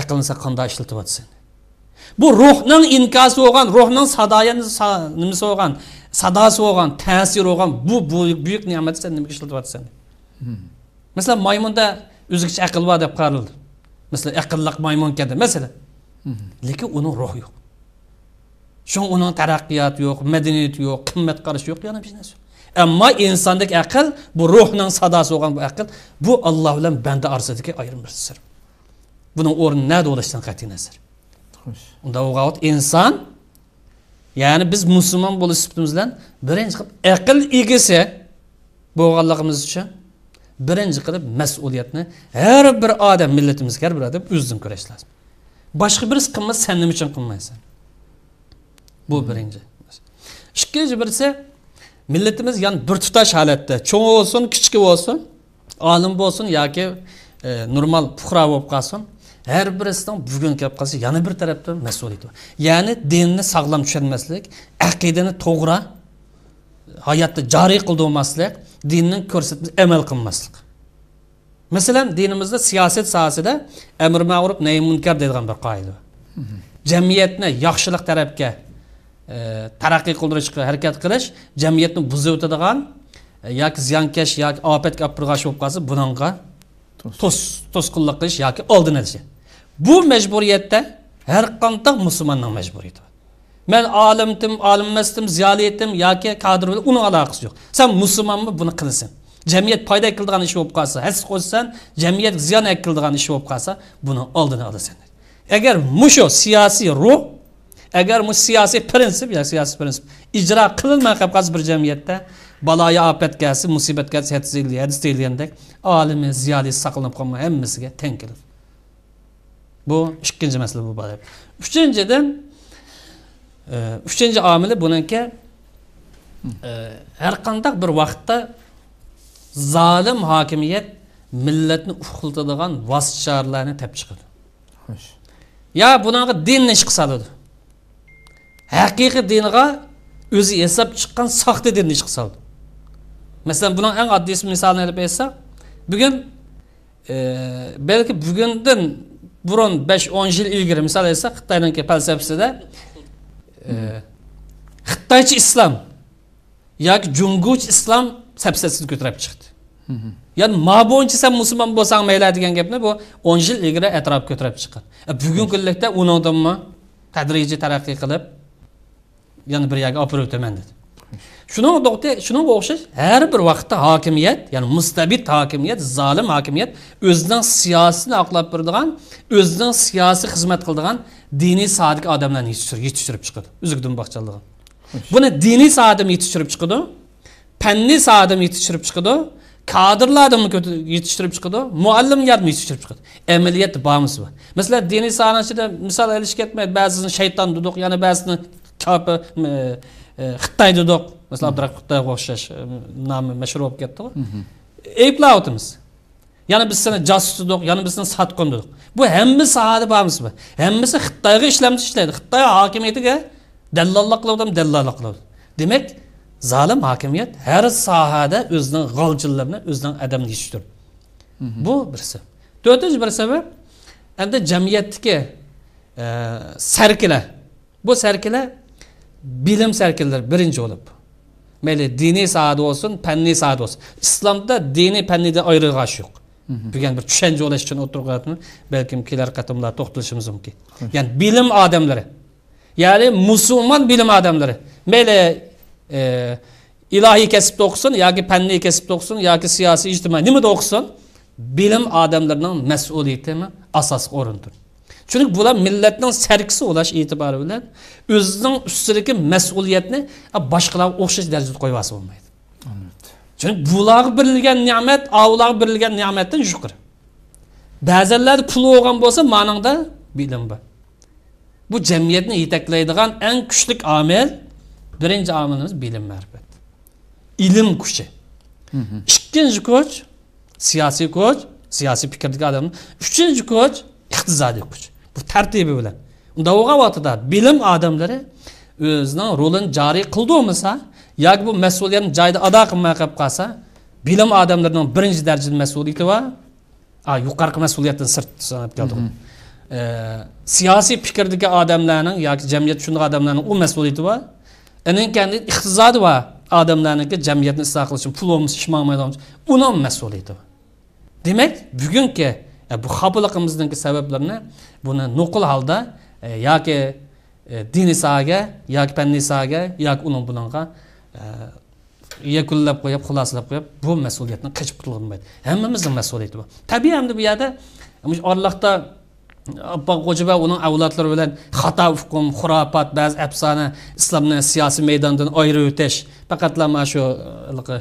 aqlni sen qanday ishlatyapsan bu ruhning inkosi bo'lgan ruhning sadoyani sa- nimasi bo'lgan sadosi bo'lgan ta'siri bo'lgan bu bu buyuk ne'matni sen nimaga ishlatyapsan masalan maymonda o'zgacha aql bor deb qaraldi masalan aqlliq maymun keldi masalan lekin uning ruhi yo'q shu uning taraqqiyoti yo'q madaniyati yo'q qimmat qarashi yo'q yana bir narsa yo'q. ammo insondagi aql bu ruhning sadosi bo'lgan bu aql bu alloh bilan banda orasidagi ayrim bir sir buni o'rni nada bo'lishidan qat'iy nazar xo'sh unda u vaqt inson ya'ni biz musulmon bo'lish sifatimiz bilan birinchi qilib aql egasi bo'lganligimiz uchun birinchi qilib mas'uliyatni har bir odam millatimizga har bir odam o'zidan ko'rish lozim boshqa birisi qilmasa sen uchun qilmaysan bu birinchi ikkinchi birisi millatimiz yani bir tutash holatda cho'ng bo'lsin kichik bo'lsin olim bo'lsin yoki e, normal puhro bo'lib qolsin. Har birisidan bugun kelib qolsa yana bir tarafdan mas'uliyati bor. Ya'ni dinni sog'lom tushunmaslik aqidani to'g'ri hayotda joriy qildirmaslik dinning ko'rsatmasi amal qilmaslik. Masalan dinimizda siyosat sohasida amr ma'ruf nahy munkar deydigan bir qoida bor. Jamiyatni yaxshilik tarafga taraqqiy qildirishga harakat qilish jamiyatni buzib o'tadigan e, yoki ziyonkash yoki ofatga olib turg'ash bo'lib qolsa bunga To's. to's to'sqinlik qilish yoki oldini olish bu majburiyatda har qanday musulmonning majburiyati man olimdim olim emasdim ziyoliyatim yoki kadr uni aloqasi yo'q. Sen musulmonmi buni qilasan. Jamiyat foyda qiladigan ish bo'lib qolsa has qo'shsan jamiyat ziyon qiladigan ish bo'lib qolsa buni oldini olasan. Agar mushu siyosiy ruh agar bu siyosiy prinsip ya siyosiy prinsip ijro qilinmay qolib qolsa bir jamiyatda baloya ofat kelsa musibat kelsa hadis deyilgandek olimi ziyolisi saqlanib qolmay hammasiga teng keladi bu ikkinchi masala bu borada uchinchidan e, uchinchi omili buniki e, har qanday bir vaqtda zolim hokimiyat millatni uxlatadigan vositalarni topib chiqadi. Yo bunaqa dinni ish qiladi haqiqiy dinga o'zi yasab chiqqan soxta dinni ish qiladi masalan buning eng oddiy misolini olib aytsak bugun e, balki bugundan burun besh o'n yil ilgari misol aytsak xitoyniki falsafasida e, xitoycha islom yoki junguch islom safsasini ko'tarib chiqdi. Ya'ni ma san musulmon bo'lsang mayli degan gapni bu o'n yil ilgari atrof ko'tarib chiqqan. E, Bugungi kunlikda undanmi tadrijiy taraqqiy qilib yana bir yerga olib o'taman dedi. Shunga shunga o'xshash har bir vaqtda hokimiyat ya'ni mustabid hokimiyat zolim hokimiyat o'zining siyosatini oqlab turadigan o'zining siyosiy xizmat qiladigan diniy sodiq odamlarni yetishtirib chiqadi. Uzukdin baqchallig'i buni diniy soatim yetishtirib chiqadi fanniy soatim yetishtirib chiqadi kadrlarni yetishtirib chiqadi muallimlarni yetishtirib chiqadi. Amaliyat bormisi bor. Masalan diniy sohani ichida misol olish ketmaydi ba'zisini shayton dedik yana ba'zisini kopi xitoy dedik masalan abdurahim xitoyga o'xshash nomi mashhur bo'lib ketdi ayblayapmiz yana biz seni josus dedik yana biz seni sotqin dedik bu hamma sohada bormiz bu hammasi xitoyga ishlamchi ishlaydi xitoy hokimiyatiga dallollik qiladi dallollik qiladi demak zolim hokimiyat har sohada o'zining g'olchillarini o'zining adamini yetishtirdi bu birisi to'rtinchi bir sabab endi jamiyatdagi e, sarkilar bu sarkilar bilim sarkillar birinchi bo'lib mayli diniy sohada bo'lsin fanniy sohada bo'lsin islomda diniy fannidan ayrilg'ash yo'q degan bir tushuncha bo'lish uchun o'tirganmi balkim kelar qatimlar to'xtalishimiz mumkin ya'ni bilim odamlari ya'ni musulmon bilim odamlari mayli e, ilohiy kasbda o'qisin yoki fanniy kasbda o'qisin yoki siyosiy ijtimoiy nimada o'qisin bilim odamlarining mas'uliyatimi asosiy o'rindir chunki bular millatning sarkisi bo'lish e'tibori bilan o'zining ustidagi mas'uliyatni boshqalarga o'xshash darajada qo'yib olsa bo'lmaydi chunki bularga berilgan ne'mat avlarga berilgan ne'matdan yuqori ba'zanlarda puli bo'lgan bo'lsa maningda bilim bor bu jamiyatni yetaklaydigan eng kuchli omil birinchi omilimiz bilim ma'rifat ilm kuchi ikkinchi kuch siyosiy kuch siyosiy fikrdagi odam uchinchi kuch iqtisodiy kuch bu tartibi bilan unda vaqtida bilim odamlari o'zining rolini joriy qildi bo'lmasa yoki bu mas'uliyatni joyida ado qilmay qolib qolsa bilim odamlarining birinchi darajada mas'uliyati va a, yuqorqi mas'uliyatdan sirt sanab keldi e, siyosiy fikrdagi odamlarning yoki jamiyat shunday odamlarning u mas'uliyati va uning kendi iqtisodi va odamlarniki jamiyatni isloh qilish uchun pul bo'lmasa ish bo'lmaydi uni mas'uliyati bor demak bugungi e, bu xafaligimizniki sabablarini buni nuqul holda e, yoki e, diniy sohaga yoki fanniy sohaga yoki uning bunga yakunlab qo'yib xulosalab qo'yib bu mas'uliyatni qochib qutulolmaydi hammamizni mas'uliyati bor tabiiy endi bu yerda orliqda Abbaq Qo'jiba uning avlodlari bilan xato hukm, xurofot, ba'zi afsona islomni siyosiy maydondan ayirib o'tish faqatla mana shu e,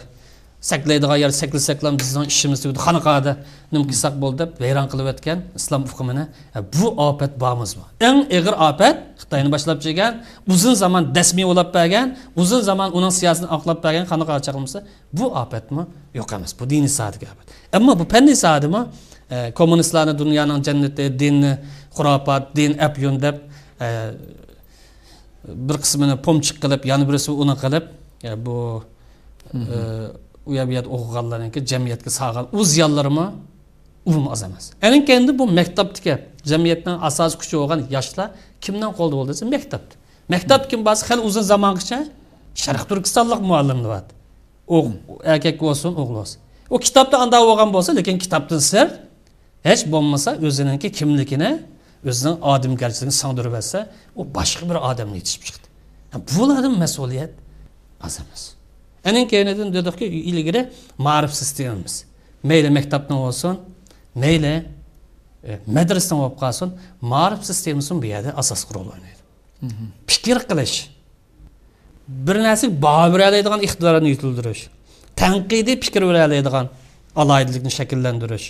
saklaydigan yer saklasak ham bizning ishimiz tugadi xonaqoda nima qilsak bo'ldi deb vayron qilib o'tgan islom hukmini e, bu ofat bormizmi eng ig'ir ofat xitoyni boshlab kelgan uzun zaman dasmiy bo'lib bergan uzun zaman uning siyosatini oqlab bergan qanaqa chaqilmasa bu ofatmi? Yo'q emas bu diniy soatga ofat ammo bu fanniy soatimi e, kommunistlarni dunyoning jannati dinni xurofat din apyun deb e, bir qismini pomchiq qilib yana birisi uni qilib e, bu u yer bu yerda o'qiganlarniki jamiyatga sog'al u ziyonlarimi umuman oz emas ana kendi bu maktabdagi jamiyatning asosiy kuchi bo'lgan yoshlar kimdan qo'lda bo'ldi desa maktabda maktab kim bo'lsa hali uzun zamongacha sharq turkistonlik muallimni bor erkak bo'lsin o'g'il bo'lsin u kitobda anda bo'lgan bo'lsa lekin kitobdan sir hech bo'lmasa o'ziniki kimligini o'zining odamgarchiligini singdirib bersa u boshqa bir odamni yetishib chiqdi bularni mas'uliyat oz emas anan keyinidan dedikki ilgari ma'rif sistemamiz mayli maktabdan bo'lsin mayli e, madrasadan bo'lib qolsin ma'rif sistemasi bu yerda asosiy rol o'ynaydi fikr qilish bir narsaga baho beroladigan ixtiyorni yetildirish tanqidiy fikr beroladigan alaydilikni shakllantirish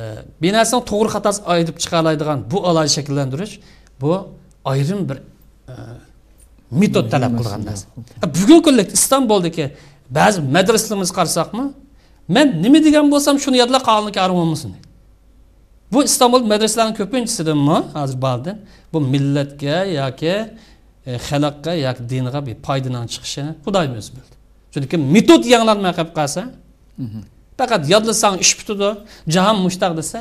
e, bir narsani to'g'ri xatosi aytib chiqa oladigan bu alaydi shakllantirish bu ayrim bir e, metod talab qilgan narsa. Bugungi kunda istanbuldagi ba'zi madrasalarimizni qarasaqmi man nima degan bo'lsam shuni yodlab qolgan karim bo'lmasin bu istanbul madrasalarining ko'pinchisidami hozir bordi bu millatga yoki e, xalqqa yoki dinga bir foydadan chiqishini xudoyim o'zi bildi. Chunki metod yangilanmay qolib qolsa faqat yodlasang ish bitadi jahon mushtaq desa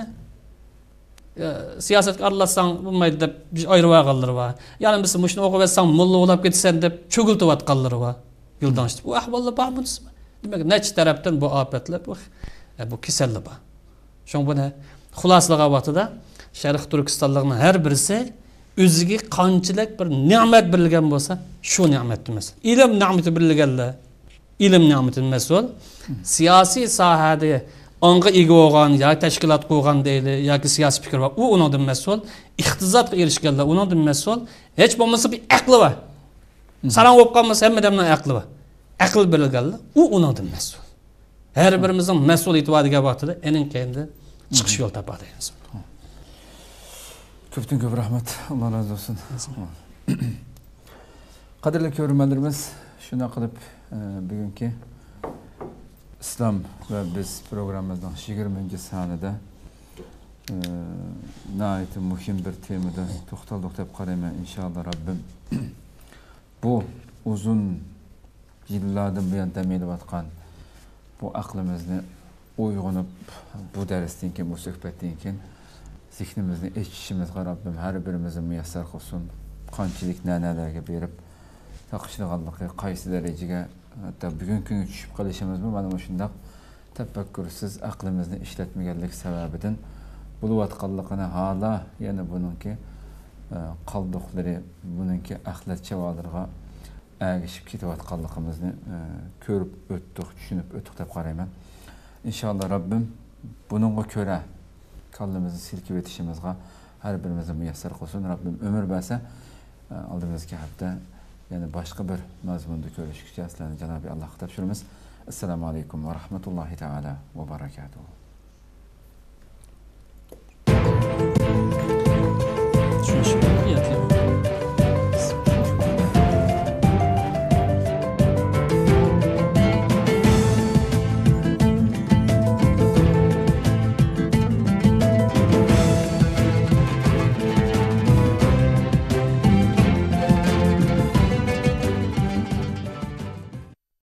siyosatga bo'lmaydi deb ayirib olganlar bor yana biz shuni o'qib yotsang mulla bo'lib ketasan deb cho'giltiyotganlar bor yo'ldan bu ahvollar bormi demak necha tarafdan bu ofatlar bu bu kasallik bor shuning buni xulosalag'an vaqtida sharq turkistonlikni har birisi o'ziga qanchalik bir ne'mat berilgan bo'lsa shu ne'mat emas ilm ne'mati berilganlar ilm ne'mati mas'ul siyosiy sohada onga ega bo'lgan yoki tashkilot qurgan deydi yoki siyosiy fikr bor u undan mas'ul iqtisodga erishganlar undan mas'ul hech bo'lmasa bir aqli bor saran bo'lib qolmasa hammadamni aqli bor aql berilganlar u undan mas'ul har birimizning mas'uliyati bor degan vaqtida enin kendi chiqish yo'l topadi. Ko'pdan ko'p rahmat. Alloh rozi bo'lsin qadrli ko'rmanlarimiz shunday qilib bugungi islom va biz programmamizning yigirmanchi sonida e, nihoyatda muhim bir temada to'xtaldik deb qarayman inshaalloh robbim bu uzun yillardan buyon damilayotgan bu aqlimizni uyg'onib bu darsdan keyin bu suhbatdan keyin zihnimizni eshitishimizga robbim har birimizni muyassar qilsin qanchalik nanalarga berib taqishdiganligi qaysi darajaga hatto bugungi kunga tushib qolishimizmi mana shundoq tafakkursiz aqlimizni ishlatmaganlik sababidan bo'layotganligini hala yana buniki qoldiqlari buniki axlat chavolariga agishib ketayotganligimizni e, ko'rib o'tdik tushunib o'tdik deb qarayman inshaalloh robbim buningga ko'ra kallamizni silkib o'tishimizga har birimizni muyassar qilsin robbim umr bersa e, oldimizgi Yəni başqa bir məzmunda görüşdükcə əslən Cənab-ı Allah təbşirimiz. Esselamu aleyküm və rahmetullahi teala və barakatuhu. Çünkü